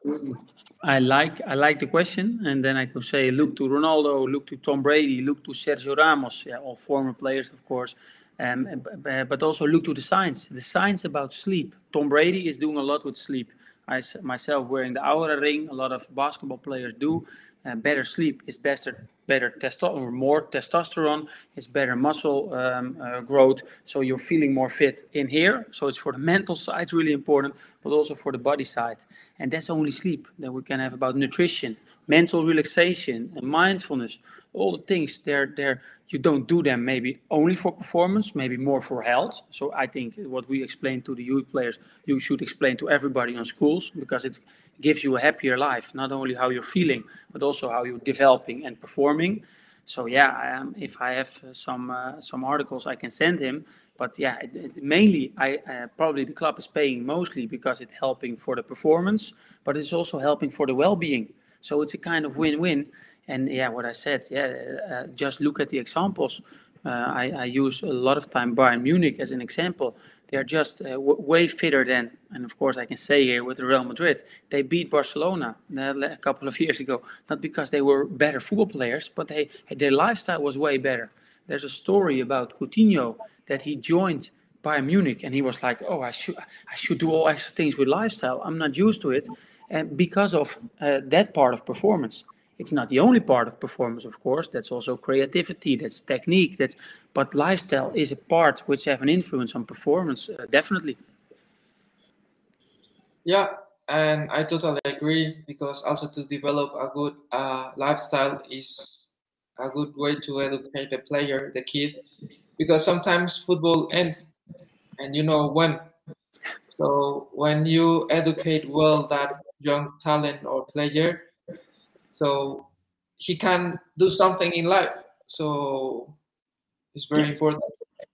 I like I like the question, and then I could say look to Ronaldo, look to Tom Brady, look to Sergio Ramos, yeah, all former players, of course, um, but also look to the science. The science about sleep. Tom Brady is doing a lot with sleep. I myself wearing the Oura ring. A lot of basketball players do. Uh, better sleep is better better testosterone, more testosterone, it's better muscle um, uh, growth. So you're feeling more fit in here. So it's for the mental side really important, but also for the body side. And that's only sleep. Then we can have about nutrition, mental relaxation, and mindfulness. All the things they're there. You don't do them maybe only for performance, maybe more for health. So I think what we explain to the youth players, you should explain to everybody on schools because it gives you a happier life. Not only how you're feeling, but also how you're developing and performing. So yeah, um, if I have some uh, some articles, I can send him. But yeah, it, it, mainly I uh, probably the club is paying mostly because it's helping for the performance, but it's also helping for the well-being. So it's a kind of win-win. And yeah, what I said, yeah, uh, just look at the examples. Uh, I, I, use a lot of time Bayern Munich as an example. They're just uh, way fitter than, and of course I can say here with Real Madrid, they beat Barcelona a couple of years ago. Not because they were better football players, but they their lifestyle was way better. There's a story about Coutinho that he joined Bayern Munich and he was like, oh, I should I should do all extra things with lifestyle. I'm not used to it, and because of uh, that part of performance. It's not the only part of performance, of course. That's also creativity, that's technique, that's but lifestyle is a part which have an influence on performance, uh, definitely. Yeah, and I totally agree because also to develop a good uh, lifestyle is a good way to educate the player, the kid, because sometimes football ends, and you know when. So when you educate well that young talent or player, so he can do something in life. So it's very important.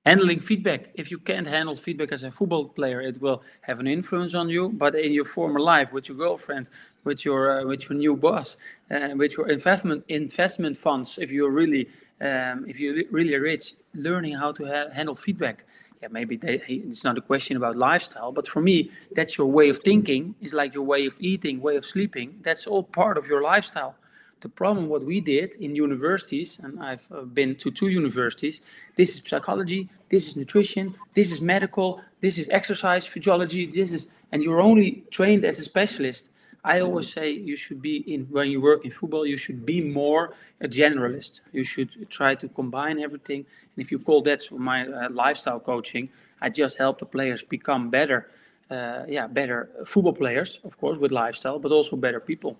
Handling feedback. If you can't handle feedback as a football player it will have an influence on you. But in your former life with your girlfriend with your uh, with your new boss uh, with your investment investment funds if you're really um, if you're really rich, learning how to ha- handle feedback. Yeah, maybe they, it's not a question about lifestyle, but for me, that's your way of thinking. It's like your way of eating, way of sleeping. That's all part of your lifestyle. The problem, what we did in universities, and I've uh, been to two universities, this is psychology, this is nutrition, this is medical, this is exercise physiology, this is, and you're only trained as a specialist. I always say you should be in when you work in football, you should be more a generalist. You should try to combine everything. And if you call that my uh, lifestyle coaching, I just help the players become better, uh, yeah, better football players, of course, with lifestyle, but also better people.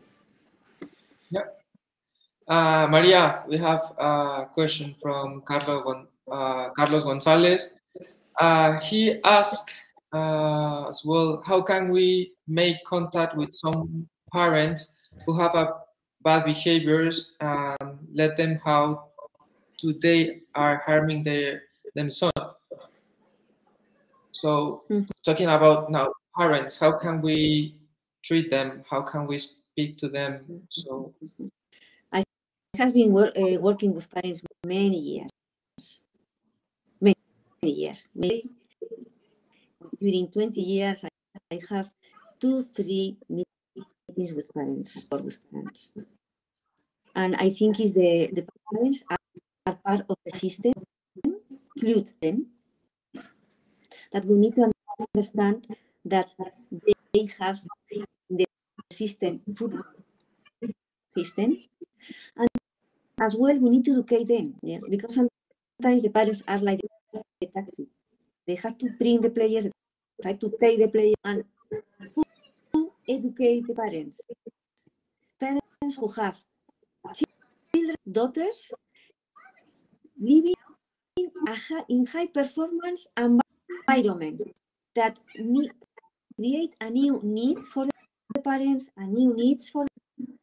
Yeah. Uh, Maria, we have a question from Carlos, uh, Carlos Gonzalez. Uh, he asked uh, as well, how can we make contact with some parents who have a bad behaviors and let them how to they are harming their themselves. So mm. talking about now parents, how can we treat them? How can we speak to them? So I have been wor uh, working with parents many years, many, many years, during 20 years, I, I have two, three meetings with parents or with parents. And I think is the, the parents are, are part of the system, include them, that we need to understand that they have the system, food system, and as well we need to educate them, yes, because sometimes the parents are like the taxi. They have to bring the players, try to take the players, and who educate the parents? Parents who have children, daughters, living in high performance environment that need, create a new need for the parents, a new needs for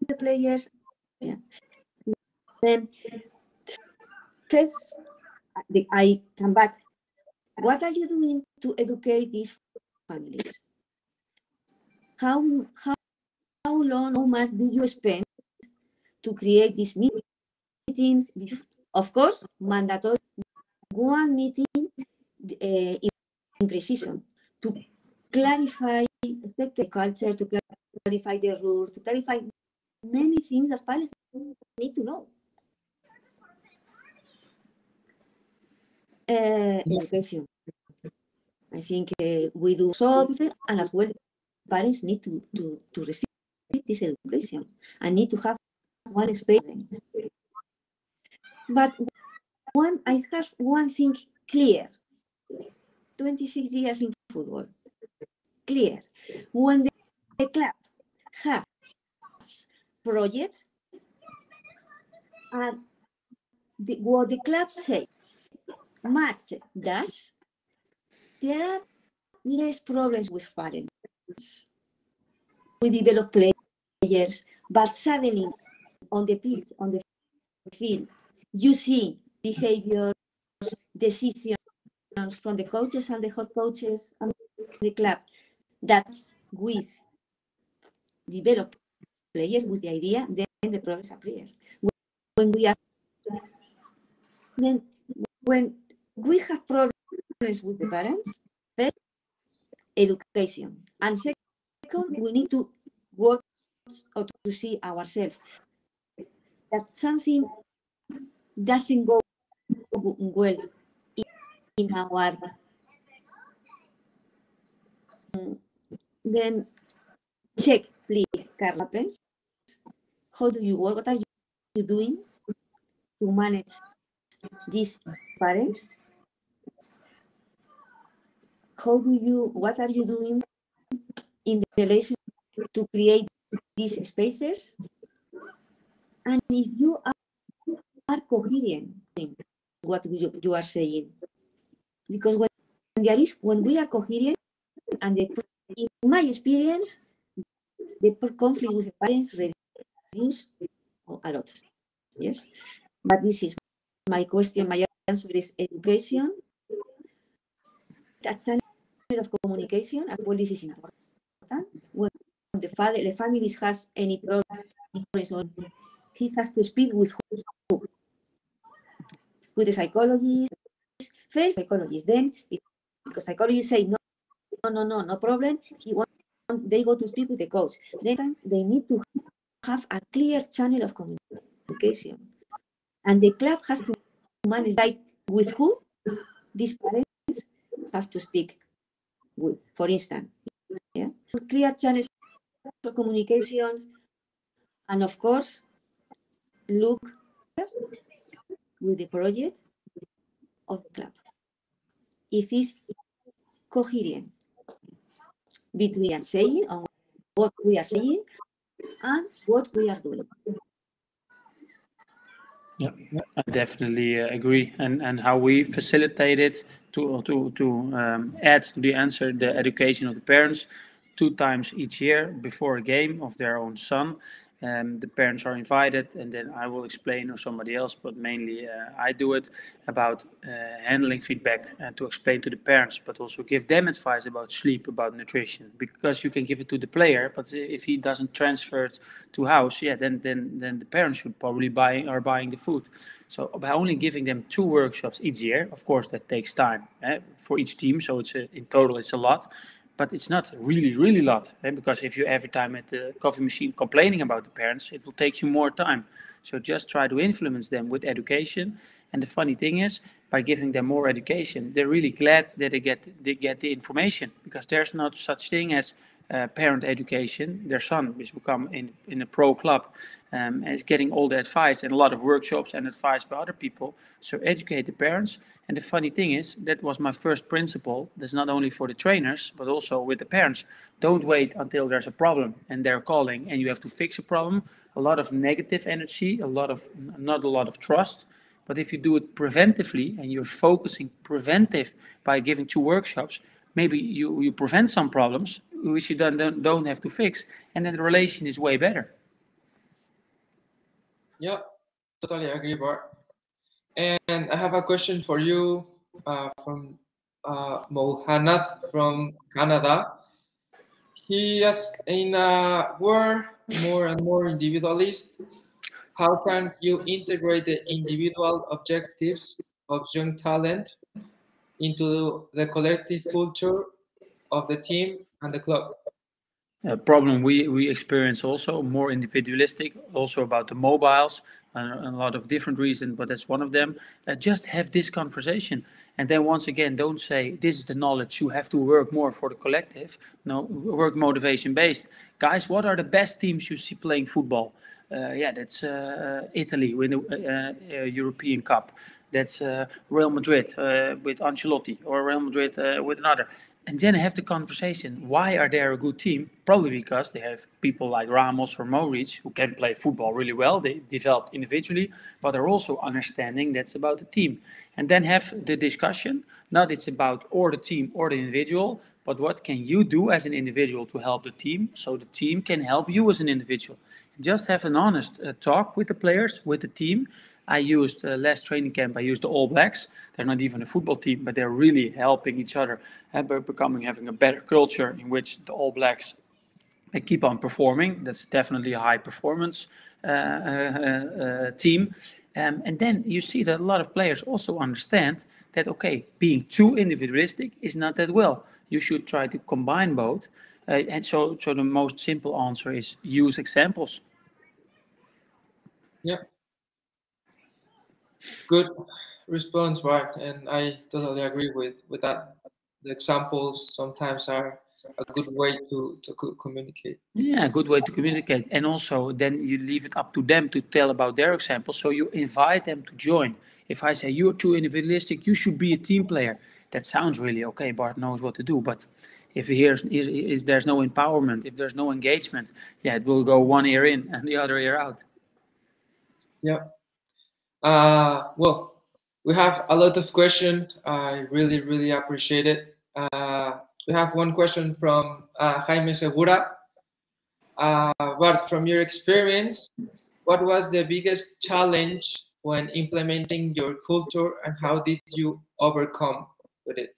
the players. Yeah. Then first, I come back what are you doing to educate these families? How, how, how long, how much do you spend to create these meetings? Of course, mandatory one meeting uh, in precision to clarify the culture, to clarify the rules, to clarify many things that parents need to know. uh, education. I think uh, we do so, and as well, parents need to, to, to receive this education and need to have one space. But one, I have one thing clear. 26 years in football, clear. When the, the club has project, and the, what the club says match does, there are less problems with parents. We develop players, but suddenly on the pitch, on the field, you see behavior, decisions from the coaches and the hot coaches and the club that's with develop players with the idea, then the problems appear. When we are then when we have problems with the parents. Education. And second, we need to work or to see ourselves that something doesn't go well in our then check please Carla please how do you work what are you doing to manage these parents? How do you, what are you doing in relation to create these spaces? And if you are, are coherent in what you, you are saying, because when there is, when we are coherent, and the, in my experience, the conflict with the parents reduce a lot. Yes, but this is my question, my answer is education. That channel of communication as well important. When the father, the family has any problems, he has to speak with who? with the psychologist, first psychologist, then because psychologists say no, no, no, no, no problem. He want, they go to speak with the coach. Then they need to have a clear channel of communication, and the club has to manage with who these parents have to speak with. For instance, yeah, clear channels of communications, and of course, look with the project of the club. If it's coherent between saying what we are saying and what we are doing. Yeah, I definitely uh, agree. And and how we facilitate it to to to um, add to the answer the education of the parents two times each year before a game of their own son um, the parents are invited and then i will explain or somebody else but mainly uh, i do it about uh, handling feedback and to explain to the parents but also give them advice about sleep about nutrition because you can give it to the player but if he doesn't transfer it to house yeah then then then the parents should probably buy are buying the food. So by only giving them two workshops each year of course that takes time eh, for each team so it's a, in total it's a lot but it's not really, really lot. Eh? Because if you every time at the coffee machine complaining about the parents, it will take you more time. So just try to influence them with education. And the funny thing is, by giving them more education, they're really glad that they get they get the information because there's not such thing as uh, parent education. Their son is become in in a pro club um, and is getting all the advice and a lot of workshops and advice by other people. So educate the parents. And the funny thing is that was my first principle. That's not only for the trainers but also with the parents. Don't wait until there's a problem and they're calling and you have to fix a problem. A lot of negative energy, a lot of not a lot of trust. But if you do it preventively and you're focusing preventive by giving two workshops, maybe you, you prevent some problems which you don't, don't, don't have to fix, and then the relation is way better. Yeah, totally agree, Bart. And I have a question for you uh, from uh, Mohanath from Canada. He asked, in a world more and more individualist, how can you integrate the individual objectives of young talent into the collective culture of the team and the club? A problem we, we experience also more individualistic, also about the mobiles, and a lot of different reasons, but that's one of them. Uh, just have this conversation. And then once again, don't say this is the knowledge. You have to work more for the collective. No, work motivation based. Guys, what are the best teams you see playing football? Uh, yeah, that's uh, uh Italy with the uh, uh, European Cup. That's Real Madrid with Ancelotti or Real Madrid with another and then have the conversation. Why are they a good team? Probably because they have people like Ramos or Modric who can play football really well. They developed individually, but they're also understanding that's about the team. And then have the discussion. Not it's about or the team or the individual, but what can you do as an individual to help the team so the team can help you as an individual. Just have an honest uh, talk with the players, with the team, I used uh, last training camp. I used the All Blacks. They're not even a football team, but they're really helping each other and uh, becoming having a better culture in which the All Blacks they keep on performing. That's definitely a high performance uh, uh, uh team. Um, and then you see that a lot of players also understand that okay, being too individualistic is not that well. You should try to combine both. Uh, and so, so the most simple answer is use examples. Yeah, Good response, Bart, and I totally agree with with that. The examples sometimes are a good way to to communicate. Yeah, a good way to communicate, and also then you leave it up to them to tell about their example. So you invite them to join. If I say you're too individualistic, you should be a team player. That sounds really okay. Bart knows what to do, but if here's is, is there's no empowerment, if there's no engagement, yeah, it will go one ear in and the other ear out. Yeah, uh, well, we have a lot of questions. I really, really appreciate it. Uh, we have one question from uh, Jaime Segura. Uh, but from your experience, what was the biggest challenge when implementing your culture and how did you overcome with it?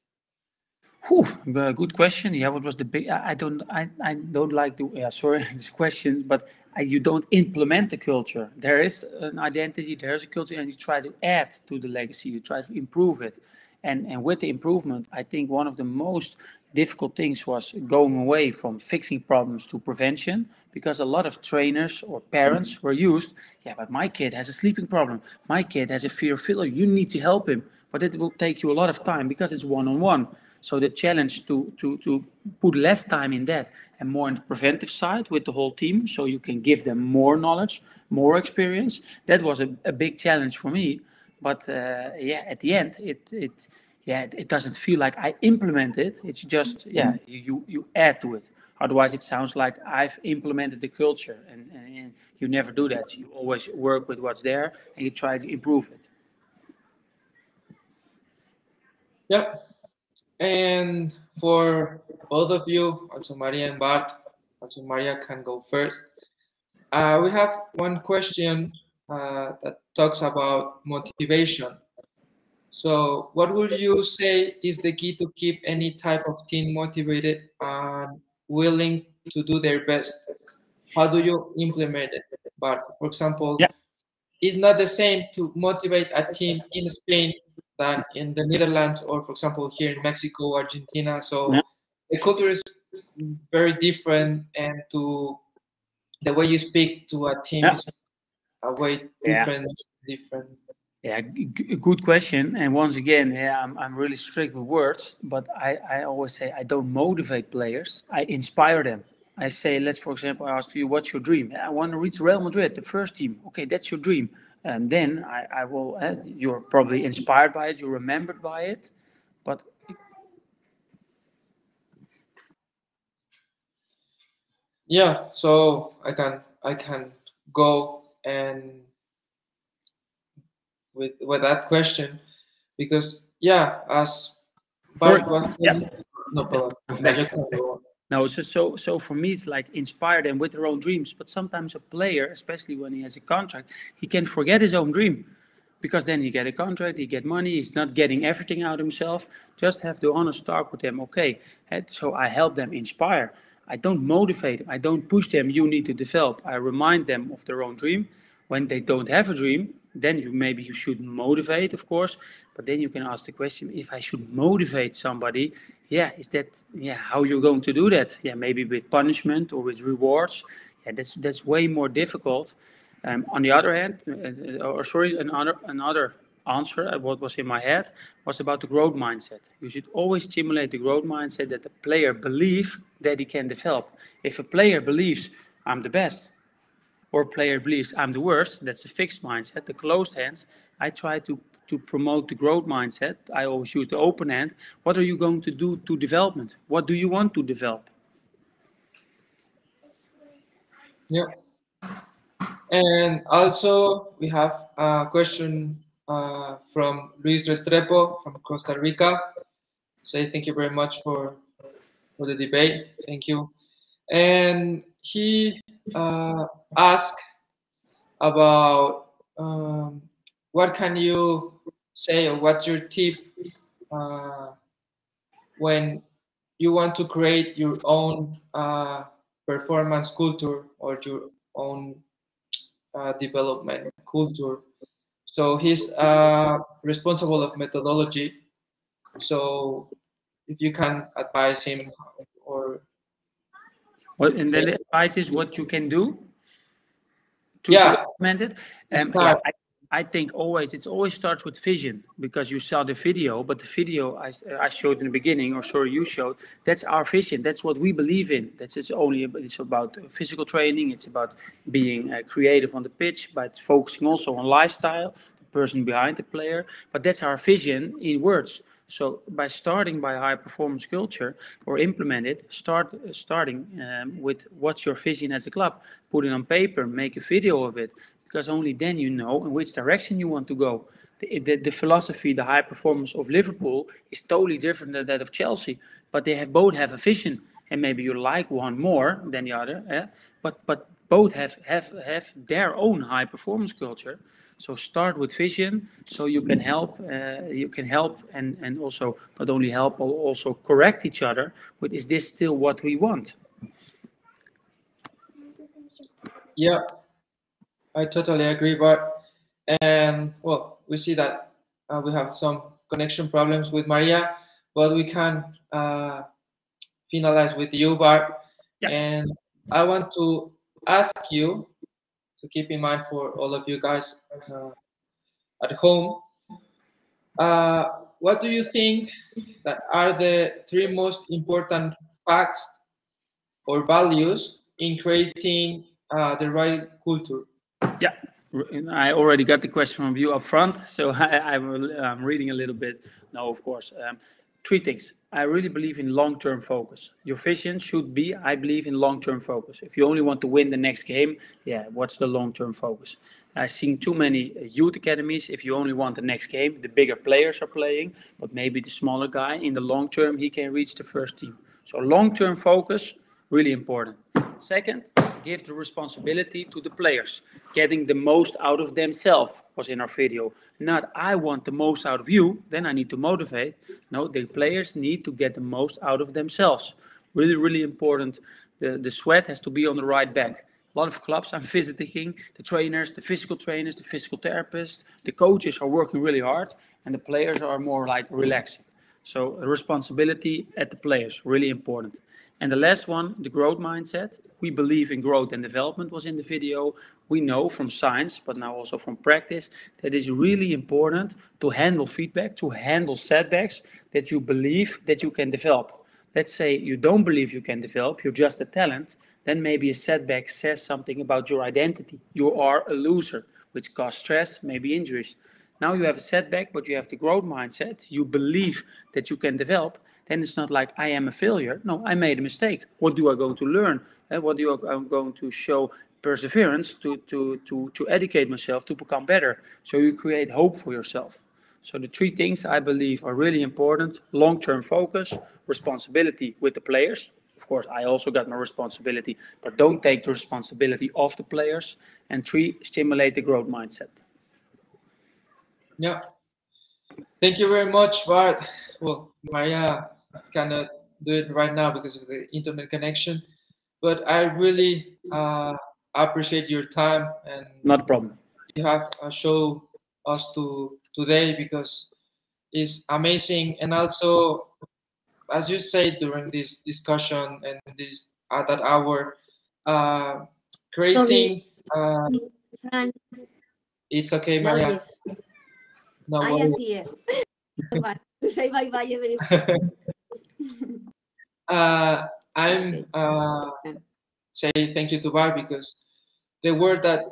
Whew, good question. Yeah, what was the big? I don't, I, I don't like the. Yeah, sorry, these questions, but Uh, you don't implement the culture. There is an identity, there's a culture, and you try to add to the legacy. You try to improve it, and and with the improvement, I think one of the most difficult things was going away from fixing problems to prevention because a lot of trainers or parents were used. Yeah, but my kid has a sleeping problem. My kid has a fear of failure. You need to help him, but it will take you a lot of time because it's one on one so the challenge to to to put less time in that and more on the preventive side with the whole team, so you can give them more knowledge, more experience. That was a, a big challenge for me. But uh, yeah, at the end, it it yeah it, it, doesn't feel like I implement it. It's just yeah you you add to it. Otherwise, it sounds like I've implemented the culture, and, and, and you never do that. You always work with what's there and you try to improve it. Yep. And for both of you, also Maria and Bart, also Maria can go first. Uh, we have one question uh, that talks about motivation. So what would you say is the key to keep any type of team motivated and willing to do their best? How do you implement it? But for example, yeah. it's not the same to motivate a team in Spain than in the Netherlands or, for example, here in Mexico, Argentina. So yeah. The culture is very different, and to the way you speak to a team yeah. is a way different. Yeah. Different. Yeah, good question. And once again, yeah, I'm, I'm really strict with words, but I, I always say I don't motivate players. I inspire them. I say, let's, for example, I ask you, what's your dream? I want to reach Real Madrid, the first team. Okay, that's your dream and then I, I will. Uh, you're probably inspired by it. You're remembered by it, but. Yeah, so I can I can go and with with that question because yeah, as Bart was saying, yeah. no problem. No, so so so for me, it's like inspire them with their own dreams. But sometimes a player, especially when he has a contract, he can forget his own dream, because then he get a contract, he get money, he's not getting everything out himself. Just have the honest talk with them. Okay, and so I help them inspire. I don't motivate them. I don't push them. You need to develop. I remind them of their own dream. When they don't have a dream, then you maybe you should motivate, of course. But then you can ask the question: If I should motivate somebody, yeah, is that yeah how you're going to do that? Yeah, maybe with punishment or with rewards. Yeah, that's that's way more difficult. Um, on the other hand, uh, or sorry, another another answer what was in my head was about the growth mindset. You should always stimulate the growth mindset that the player believe that he can develop. If a player believes I'm the best, or player believes I'm the worst, that's a fixed mindset. The closed hands, I try to to promote the growth mindset, I always use the open hand What are you going to do to development? What do you want to develop? Yeah. And also we have a question uh, from Luis Restrepo from Costa Rica. Say thank you very much for for the debate. Thank you. And he uh, asked about um, what can you say or what's your tip uh, when you want to create your own uh, performance culture or your own uh, development culture. So he's uh, responsible of methodology. So if you can advise him or what and then the advice is what you can do to, yeah. implement it. Um, yeah, I, I think always it always starts with vision because you saw the video, but the video I, I showed in the beginning, or sorry, you showed, that's our vision. That's what we believe in. That's it's only it's about physical training. It's about being uh, creative on the pitch, but focusing also on lifestyle, person behind the player. But that's our vision in words. So by starting by high performance culture or implement it, start starting um, with what's your vision as a club, put it on paper, make a video of it, because only then you know in which direction you want to go. The, the, the, philosophy, the high performance of Liverpool is totally different than that of Chelsea, but they have both have a vision. and maybe you like one more than the other. Eh? But but both have have have their own high performance culture. So start with vision, so you can help. Uh, you can help and and also not only help, but also correct each other. With is this still what we want? Yeah, I totally agree. But and well, we see that uh, we have some connection problems with Maria, but we can uh, finalize with you, Bart. Yeah. And I want to ask you to keep in mind for all of you guys uh, at home. Uh, what do you think that are the three most important facts or values in creating uh, the right culture? Yeah, I already got the question from you up front, so I, am reading a little bit. No, of course. Um, three things. I really believe in long-term focus. Your vision should be, I believe, in long-term focus. If you only want to win the next game, yeah, what's the long-term focus? I've seen too many uh, youth academies. If you only want the next game, the bigger players are playing, but maybe the smaller guy in the long term he can reach the first team. So long-term focus, really important. Second, give the responsibility to the players. Getting the most out of themselves was in our video. Not I want the most out of you, then I need to motivate. No, the players need to get the most out of themselves. Really, really important. The, the sweat has to be on the right back. A lot of clubs I'm visiting, the trainers, the physical trainers, the physical therapists, the coaches are working really hard, and the players are more like relaxing. So responsibility at the players, really important. And the last one, the growth mindset. We believe in growth and development was in the video. We know from science, but now also from practice, that it's really important to handle feedback, to handle setbacks, that you believe that you can develop. Let's say you don't believe you can develop, you're just a talent, then maybe a setback says something about your identity. You are a loser, which causes stress, maybe injuries. Now you have a setback, but you have the growth mindset. You believe that you can develop then it's not like I am a failure. No, I made a mistake. What do I go to learn? Uh, what do I, I'm going to show perseverance to, to, to, to educate myself to become better. So you create hope for yourself. So the three things I believe are really important: long-term focus, responsibility with the players. Of course, I also got my responsibility, but don't take the responsibility of the players. And three, stimulate the growth mindset. Yeah. Thank you very much, Bart. Well, Maria cannot do it right now because of the internet connection. But I really uh, appreciate your time and not a problem. You have uh, show us to today because it's amazing and also as you said during this discussion and this at that hour uh, creating uh, it's okay maria no, I am here say bye bye, everyone. uh, I'm uh, say thank you to Bar because the work that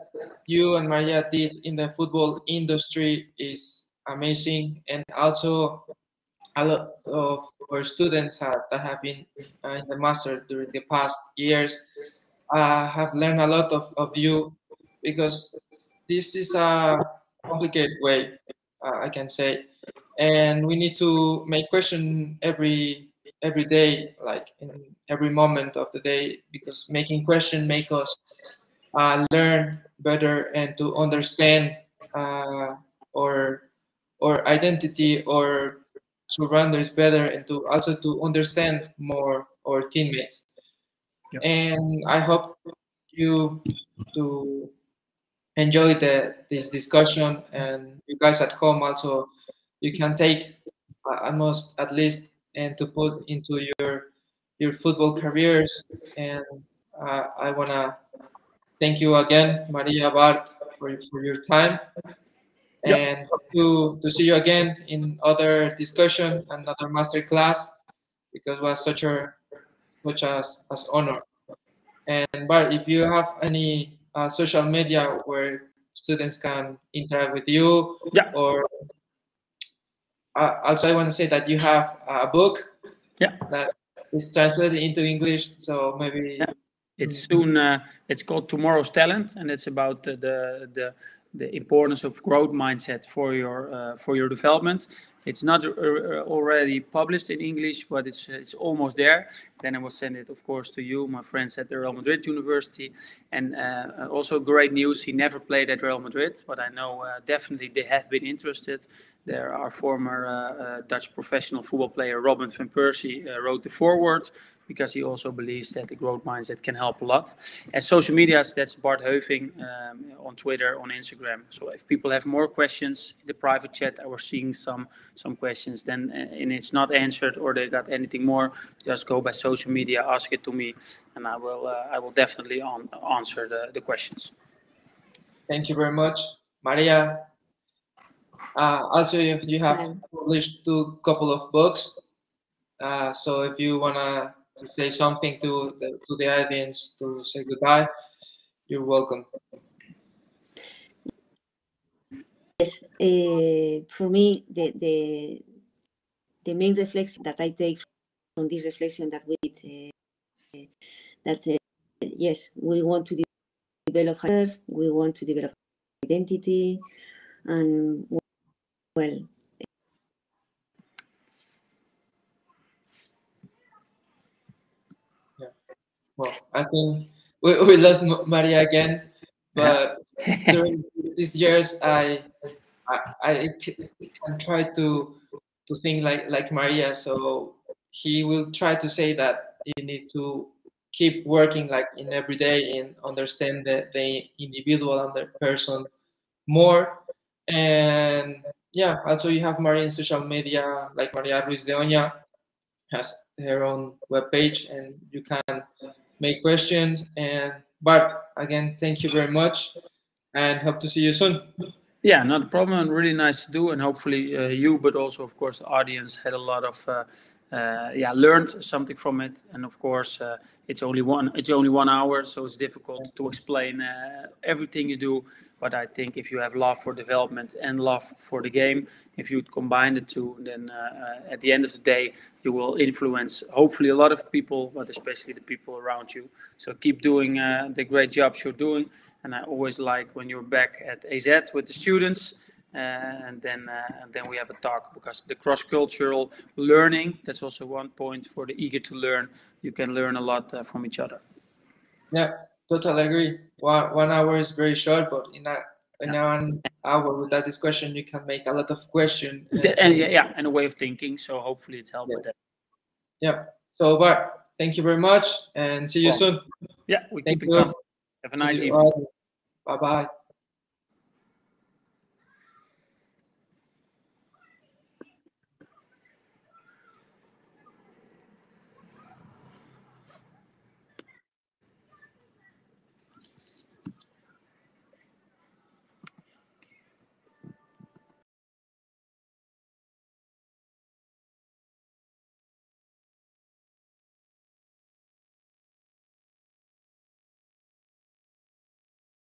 you and Maria did in the football industry is amazing, and also a lot of our students have, that have been uh, in the master during the past years uh, have learned a lot of, of you because this is a complicated way, I can say, and we need to make question every every day like in every moment of the day because making question make us uh, learn better and to understand uh, or or identity or surroundings better and to also to understand more our teammates yep. and i hope you to enjoy the this discussion and you guys at home also you can take uh, almost at least and to put into your your football careers. And uh, I want to thank you again, Maria Bart, for, for your time. And to, to see you again in other discussion, another master class, because it was such a such as as honor. And Bart, if you have any uh, social media where students can interact with you yeah. or uh, also I want to say that you have a book yeah. that is translated into English. So maybe yeah. it's soon. Uh, it's called Tomorrow's Talent, and it's about the the the, the importance of growth mindset for your uh, for your development. It's not uh, uh, already published in English, but it's it's almost there. Then I will send it, of course, to you, my friends at the Real Madrid University. And uh, also great news, he never played at Real Madrid, but I know uh, definitely they have been interested. There, our former uh, uh, Dutch professional football player Robin van Persie wrote the foreword because he also believes that the growth mindset can help a lot. And social medias, that's Bart Heuvingh um, on Twitter, on Instagram. So if people have more questions in the private chat, I was seeing some some questions, then and it's not answered or they got anything more, just go by social media, ask it to me, and I will uh, I will definitely on, answer the, the questions. Thank you very much, Maria. Uh, also, you, you have published two couple of books. Uh, so if you wanna say something to the, to the audience to say goodbye, you're welcome. Yes, uh, for me, the, the the main reflection that I take from this reflection that we did, uh, that uh, yes, we want to develop others, we want to develop identity, and well. Yeah. Well, I think we, we lost Maria again, but yeah. during these years, I, I I can try to to think like like Maria. So he will try to say that you need to keep working like in every day and understand the, the individual and the person more. And yeah, also you have Maria in social media, like Maria Ruiz de Oña has her own webpage and you can make questions. And but again, thank you very much and hope to see you soon. Yeah, not a problem. Really nice to do, and hopefully uh, you, but also of course the audience had a lot of uh, uh, yeah learned something from it and of course uh, it's only one it's only one hour so it's difficult to explain uh, everything you do. But i think if you have love for development and love for the game if you combine the two then uh, uh, at the end of the day you will influence hopefully a lot of people but especially the people around you. So keep doing uh, the great jobs you're doing and i always like when you're back at AZ with the students and then uh, and then we have a talk because the cross-cultural learning that's also one point for the eager to learn. You can learn a lot uh, from each other. Yeah totally agree. One, one hour is very short but in a in yeah. one hour with that discussion you can make a lot of questions. And, and yeah, yeah and a way of thinking so hopefully it's helped yes. with that yeah so but thank you very much and see you well, soon. Yeah we thank keep it going. Have a nice evening. bye bye